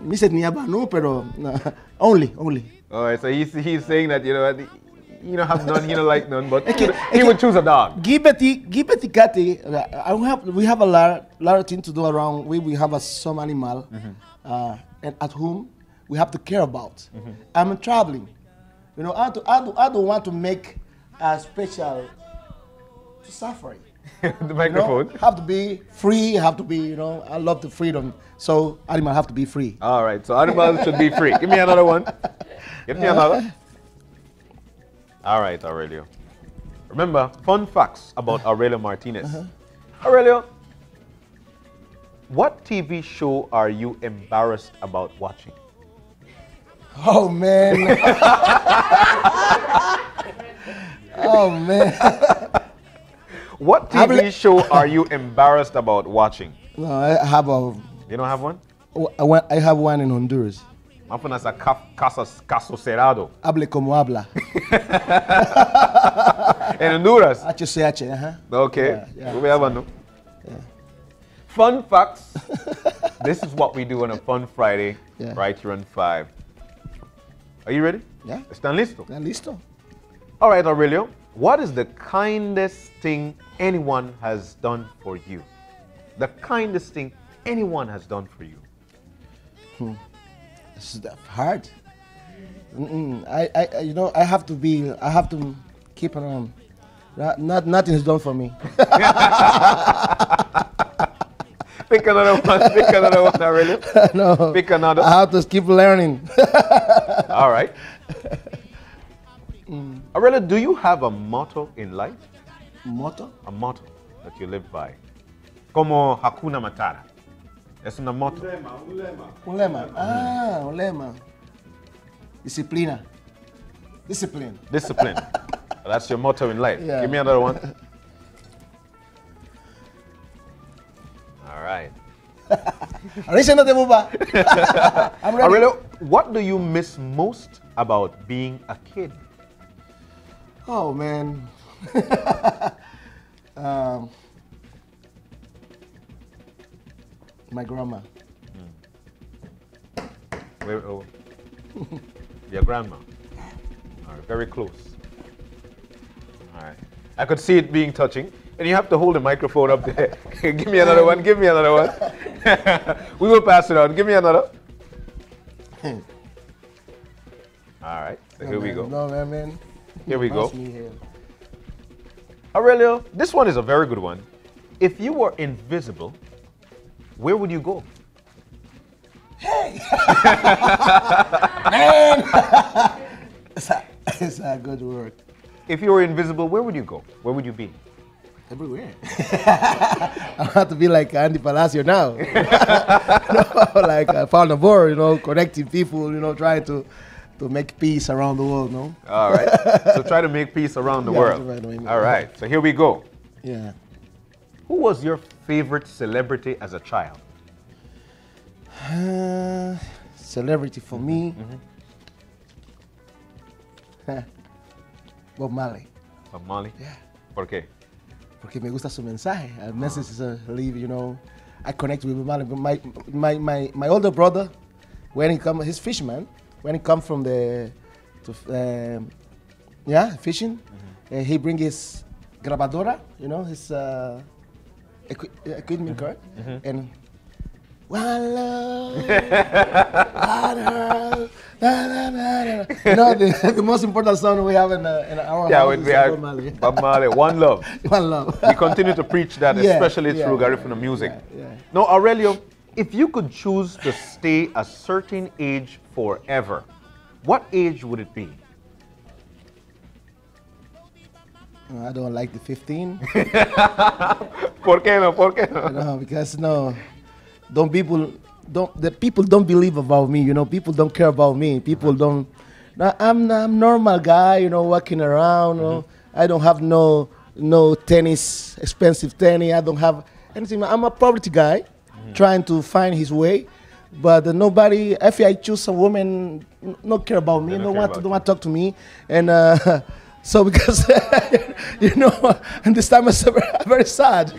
Me said niya no, pero no. only, only. All right, so he's, he's saying that, you know, you don't have none, you don't like none, but (laughs) he, would, would choose a dog. Gibeti, Gibeti Kati, uh, I have, we have a lot, lot of things to do around. We, we have a, some animal, uh, and at home we have to care about. I'm traveling. You know, I, do, I, do, I don't want to make a special safari. (laughs) the microphone. You know, have to be free, have to be, you know, I love the freedom. So animal have to be free. All right, so animals should be free. Give me another one. Give me uh, another. All right, Aurelio. Remember, fun facts about uh-huh. Aurelio Martinez. Uh-huh. Aurelio, what TV show are you embarrassed about watching? Oh man. (laughs) oh man. (laughs) What TV show are you (laughs) embarrassed about watching? No, I have a. You don't have one? I I have one in Honduras. Mafuna sa ca- caso, cerrado. Hable como habla. (laughs) En Honduras. HCH, uh-huh. Okay. Yeah, yeah. We have one? Fun facts. (laughs) this is what we do on a fun Friday, Yeah. right here on 5. Are you ready? Yeah. ¿Están listos? ¿Están listo? All right, Aurelio. What is the kindest thing anyone has done for you? The kindest thing anyone has done for you. Hmm. This is hard. I, I, I- you know, I have to be, I have to keep on. Not, not, nothing is done for me. (laughs) Pick another one. Pick another one, Aurelio. (laughs) no. Pick another. I have to keep learning. (laughs) All right. Aurelio, do you have a motto in life? Motto? A motto that you live by. Como Hakuna Matata. Es una motto. Un lema. Ah, un lema. Disciplina. Discipline. Discipline. (laughs) That's your motto in life. Yeah. Give me another one. (laughs) All right. Alicia, no te muevas. I'm ready. Aurelio, what do you miss most about being a kid? Oh man. (laughs) um, my grandma. Where, oh, (laughs) your grandma. All right, very close. All right. I could see it being touching. And you have to hold the microphone up there. (laughs) give me another one. Give me another one. we will pass it on. Give me another. All right. So here we go. No man, man. Here we go. Pass me here. Aurelio, this one is a very good one. If you were invisible, where would you go? Hey! (laughs) Man, (laughs) it's a, it's a good word. If you were invisible, where would you go? Where would you be? Everywhere. (laughs) I have to be like Andy Palacio now. no, like I found a board, you know, connecting people, you know, trying to to make peace around the world, no? All right. (laughs) so try to make peace around the Yeah, world. try to make- All right. So here we go. Yeah. Who was your favorite celebrity as a child? Uh, (sighs) celebrity for me. (laughs) Bob Marley. Bob Marley? Yeah. ¿Por qué? Porque me gusta su mensaje. A message is a leave, you know. I connect with Bob Marley. But my, my, my, my older brother, when he come, he's fisherman. When he come from the, to, um, yeah, fishing, uh, he bring his grabadora, you know, his uh, equi- equipment card, and one love, one love, da, da, da, da. You know, the, (laughs) the most important song we have in, uh, in our Yeah, house when is we uh, are (laughs) Bob Marley. One Love. (laughs) One Love. We continue to preach that, Yeah, especially yeah, through yeah, Garifuna music. yeah. Now, Aurelio, if you could choose to stay a certain age forever, what age would it be? No, I don't like the 15. (laughs) ¿Por qué no? ¿Por qué no? no, because no, don't people don't the people don't believe about me. You know, people don't care about me. People uh-huh. don't. No, I'm I'm normal guy. You know, walking around. You know, uh-huh. I don't have no no tennis, expensive tennis. I don't have anything. I'm a poverty guy, trying to find his way. But uh, nobody, if I choose a woman, n- no care about me, don't no want, don't want to talk to me, and uh, (laughs) so because (laughs) you know, and (laughs) this time it's very, sad.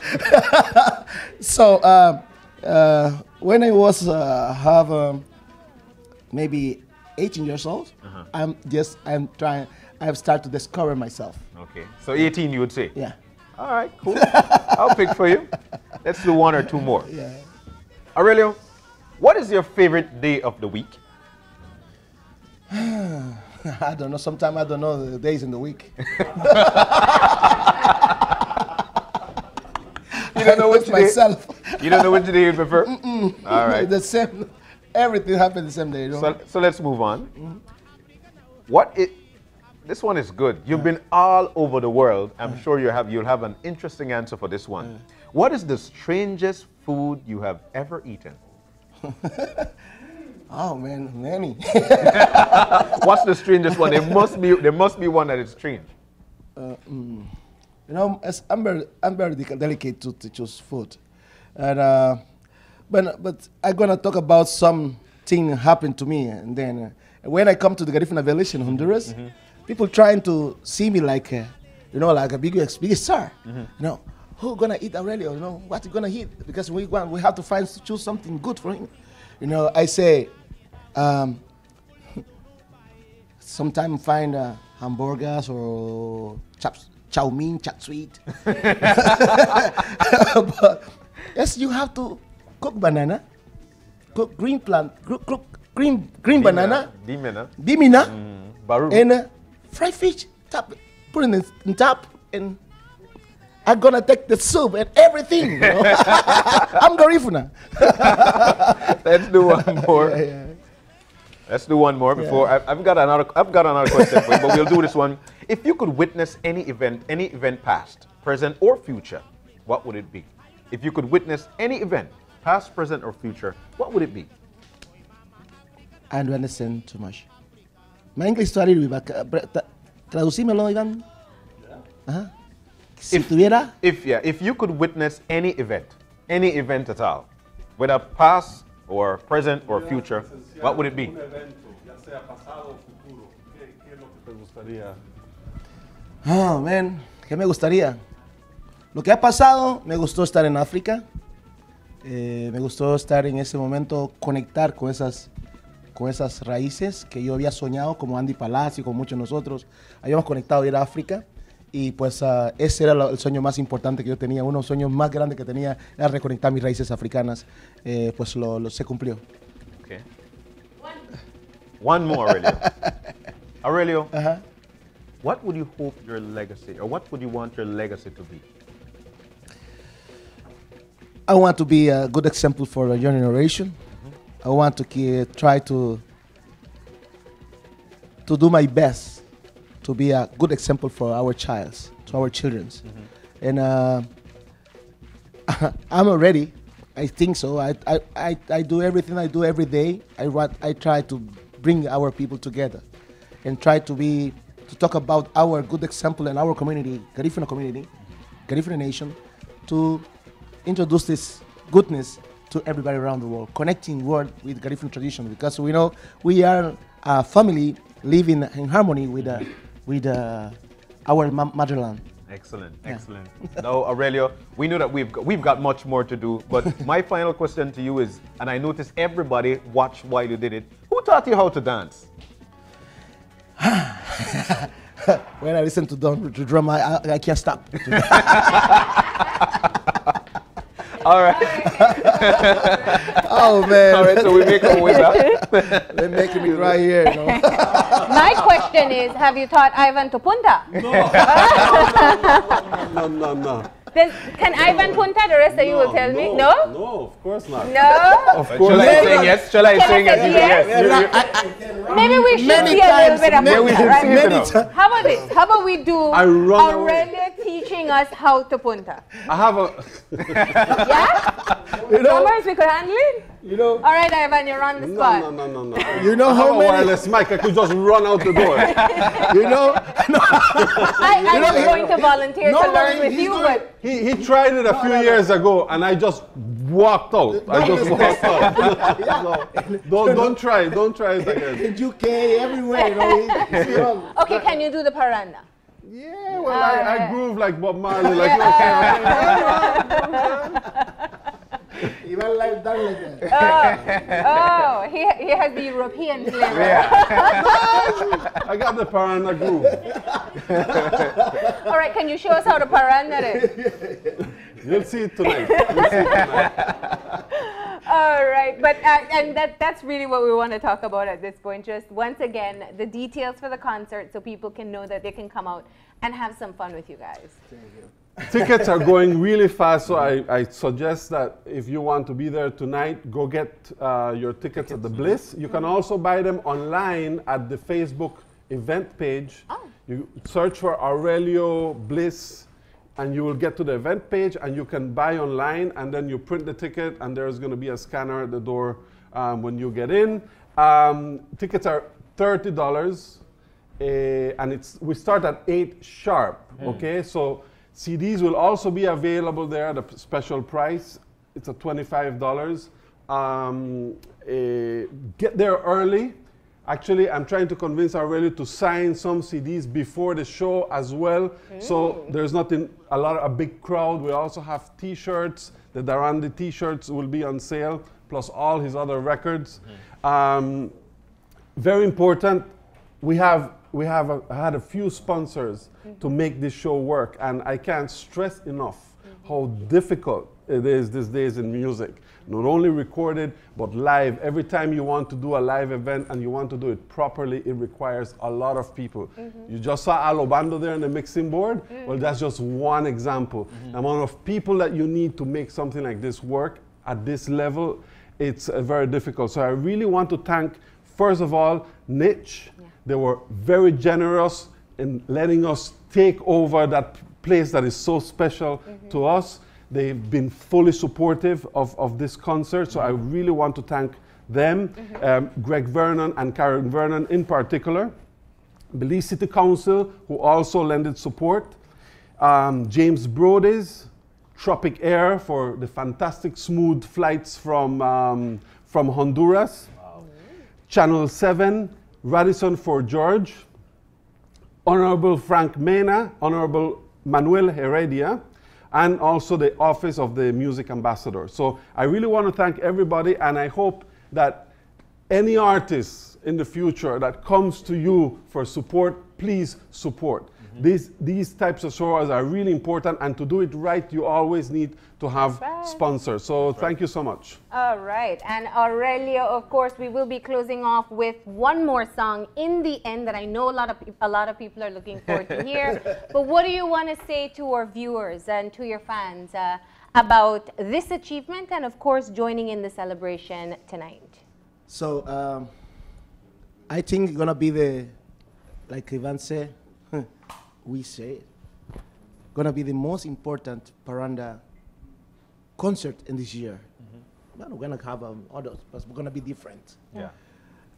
so uh, uh, when I was uh, have um, maybe 18 years old, Uh-huh. I'm just I'm trying. I've started to discover myself. Okay. So 18, you would say? Yeah. All right, cool. I'll pick for you. Let's do one or two more. Yeah. Aurelio, what is your favorite day of the week? (sighs) I don't know. Sometimes I don't know the days in the week. (laughs) You don't know which day? myself. You don't know which day you prefer? Mm-mm. All right. the same. Everything happened the same day. You know? So, so let's move on. Mm-hmm. What it? This one is good. You've been all over the world. I'm sure you have. You'll have an interesting answer for this one. What is the strangest food you have ever eaten? (laughs) oh man, many. (laughs) What's the strangest one? There must be. There must be one that is strange. Uh, mm, you know, as I'm very, I'm very delicate to, to choose food, and uh, but but I'm gonna talk about something happened to me, and then uh, when I come to the Garifuna village in Honduras, people trying to see me like, uh, you know, like a big big star, you know. Who gonna eat Aurelio? You know what you gonna eat? Because we want, we have to find choose something good for him. You know, I say, um, (laughs) sometimes find uh, hamburgers or chow mein, chop sweet. (laughs) but yes, you have to cook banana, cook green plant, cook, cook green green banana, Dimena. dimina, Baru. and uh, fried fish. Top, put it in, in top and I'm gonna take the soup and everything. You know? (laughs) I'm Garifuna. (laughs) Let's do one (laughs) more. Let's do one more before I, I've got another. I've got another question for you, but we'll do this one. If you could witness any event, any event past, present, or future, what would it be? If you could witness any event, past, present, or future, what would it be? I don't understand too much. My English story, uh, uh, traducímelo, Iván. Ajá. Uh-huh. Si tuviera, If yeah, if you could witness any event, any event at all, whether past or present or future, what would it be? Oh, man, ¿qué me gustaría? Lo que ha pasado, me gustó estar en África. Eh, me gustó estar en ese momento, conectar con esas, con esas raíces que yo había soñado, como Andy Palacio, con muchos de nosotros. Habíamos conectado a ir a África. Y pues ah, ese era el sueño más importante que yo tenía. Uno de los sueños más grandes que tenía era reconectar mis raíces africanas. Eh, pues lo, lo- se cumplió. Okay. One more, Aurelio. (laughs) Aurelio, what would you hope your legacy, or what would you want your legacy to be? I want to be a good example for the young generation. I want to try to to do my best to be a good example for our childs, to our childrens, and uh, (laughs) I'm already. I think so. I, I, I, I do everything I do every day. I I try to bring our people together, and try to be to talk about our good example in our community, Garifuna community, Garifuna nation, to introduce this goodness to everybody around the world, connecting world with Garifuna tradition because we know we are a family living in harmony with uh, with uh, our motherland. Excellent, Yeah. excellent. now, Aurelio, we know that we've got, we've got much more to do, but (laughs) my final question to you is, and I noticed everybody watched while you did it. Who taught you how to dance? (laughs) when I listen to drum, to drum, I, I, I can't stop. (laughs) All right. oh man! All right, so we make our way back. They're making me cry here. You know? My question is, have you taught Ivan to punta? No, (laughs) no, no. Then, can Ivan punta? The rest of you will tell me. No? No, of course not. No? Of course Shall I not. sing yes? Shall I Can I sing say yes? You say yes. Maybe we should Many see a little bit of many punta, right? many times. How about this? How about we do I. Aurelio teaching us how to punta? I have a. Yeah? You know, Summers, we could handle it? you know, All right, Ivan, you're on the No, spot. no, no, no, no. You know I how have a many- wireless mic. I could just run out the door. (laughs) you know. (laughs) I, I was going to volunteer to learn with you, but He, he tried it a few years ago, and I just walked out. I just walked out. (laughs) don't, don't try. Don't try it again. in UK, everywhere, you know. he- he's wrong. okay, can you do the paranda? Yeah, well, I, I groove like Bob Marley. Like, okay, (laughs) (laughs) (laughs) Ivan like that like that. Oh, he, he has the European (laughs) flavor. I got the Paranda groove. All right, can you show us how to paranda it? You'll (laughs) see it tonight. You'll see it tonight. All right, but uh, and that that's really what we want to talk about at this point. Just once again, the details for the concert, so people can know that they can come out and have some fun with you guys. Tickets are going really fast, so I, I suggest that if you want to be there tonight, go get uh, your tickets at the Bliss. You can also buy them online at the Facebook event page. Oh. You search for Aurelio Bliss, and you will get to the event page, and you can buy online, and then you print the ticket, and there's going to be a scanner at the door um, when you get in. Um, tickets are thirty dollars. Uh, and it's we start at 8 sharp okay so cds will also be available there at a special price. It's a $25 um, uh, get there early. Actually i'm trying to convince Aurelio to sign some cds before the show as well. So there's not in, a lot a big crowd. We also have t-shirts. The darandi t-shirts will be on sale plus all his other records. Um, very important. We have we have a, had a few sponsors to mm-hmm. make this show work and i can't stress enough mm-hmm. how difficult it is these days in music. Not only recorded, but live. Every time you want to do a live event and you want to do it properly, it requires a lot of people. Mm-hmm. You just saw Alobando there on the mixing board. Mm. Well, that's just one example. The amount of people that you need to make something like this work at this level, it's uh, very difficult. So I really want to thank, first of all, Niche. They were very generous in letting us take over that place that is so special to us. They've been fully supportive of, of this concert, so I really want to thank them, um, Greg Vernon and Karen Vernon in particular, Belize City Council, who also lended support, um, James Brodie's, Tropic Air for the fantastic smooth flights from, um, from Honduras, Channel 7, Radisson Fort George, Honorable Frank Mena, Honorable Manuel Heredia, and also the Office of the Music Ambassador. So I really want to thank everybody, and I hope that any artist in the future that comes to you for support, please support. These, these types of shows are really important, and to do it right, you always need to have sponsors. So thank you so much. All right. And Aurelio, of course, we will be closing off with one more song in the end that I know a lot of peop- a lot of people are looking forward to hear. (laughs) but what do you want to say to our viewers and to your fans uh, about this achievement and, of course, joining in the celebration tonight? So um, I think it's gonna be the, like Ivan said, we say it, gonna be the most important Paranda concert in this year. Well, we're gonna have um, others, but we're gonna be different. Yeah.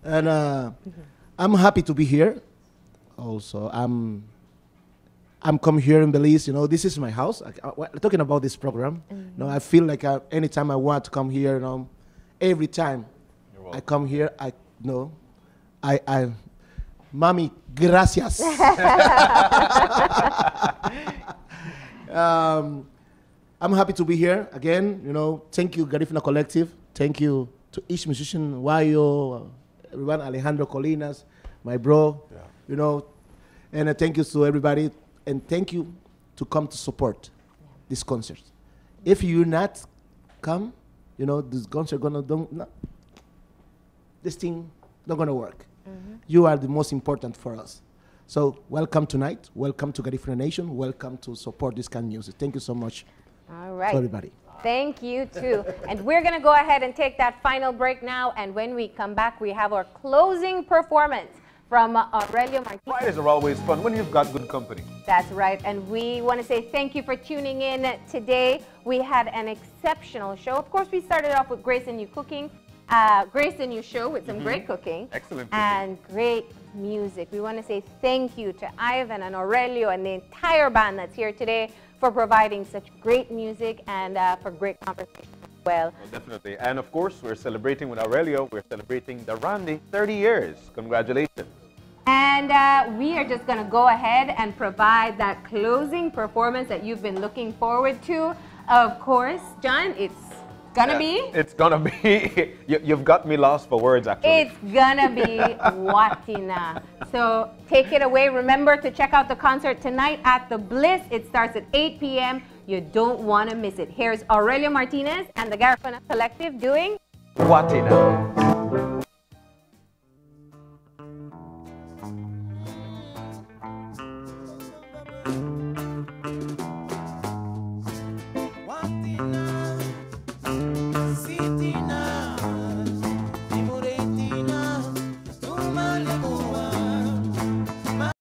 And uh, mm-hmm. I'm happy to be here. Also, I'm I'm come here in Belize. You know, this is my house. I, I- uh, talking about this program. Mm-hmm. You know, I feel like I, anytime I want to come here, you know, every time I come here, I you know, I I, mommy, gracias. (laughs) um, I'm happy to be here again. You know, thank you, Garifuna Collective. Thank you to each musician, Guayo, uh, everyone, Alejandro Colinas, my bro. You know, and uh, thank you to everybody, and thank you to come to support this concert. If you not come, you know, this concert gonna don't no, this thing not gonna work. You are the most important for us. So welcome tonight. Welcome to Garifuna Nation. Welcome to support this kind of music. Thank you so much. All right. Everybody. Thank you too. (laughs) and we're going to go ahead and take that final break now. And when we come back, we have our closing performance from uh, Aurelio Martinez. Fridays are always fun when you've got good company. That's right. And we want to say thank you for tuning in today. We had an exceptional show. Of course, we started off with Grace and You Cooking. Uh, Grace and You Show with some Mhm. great cooking. Excellent cooking. And great music. We want to say thank you to Ivan and Aurelio and the entire band that's here today for providing such great music and uh, for great conversation as well. Well, definitely. And of course, we're celebrating with Aurelio. We're celebrating Darandi 30 years. Congratulations. And uh, we are just going to go ahead and provide that closing performance that you've been looking forward to. Of course, John, it's to Yeah, be. It's gonna be. (laughs) you, you've got me lost for words, actually. It's gonna be Watina. So take it away. Remember to check out the concert tonight at the Bliss. It starts at 8 p.m. You don't want to miss it. Here's Aurelio Martinez and the Garifuna Collective doing Watina.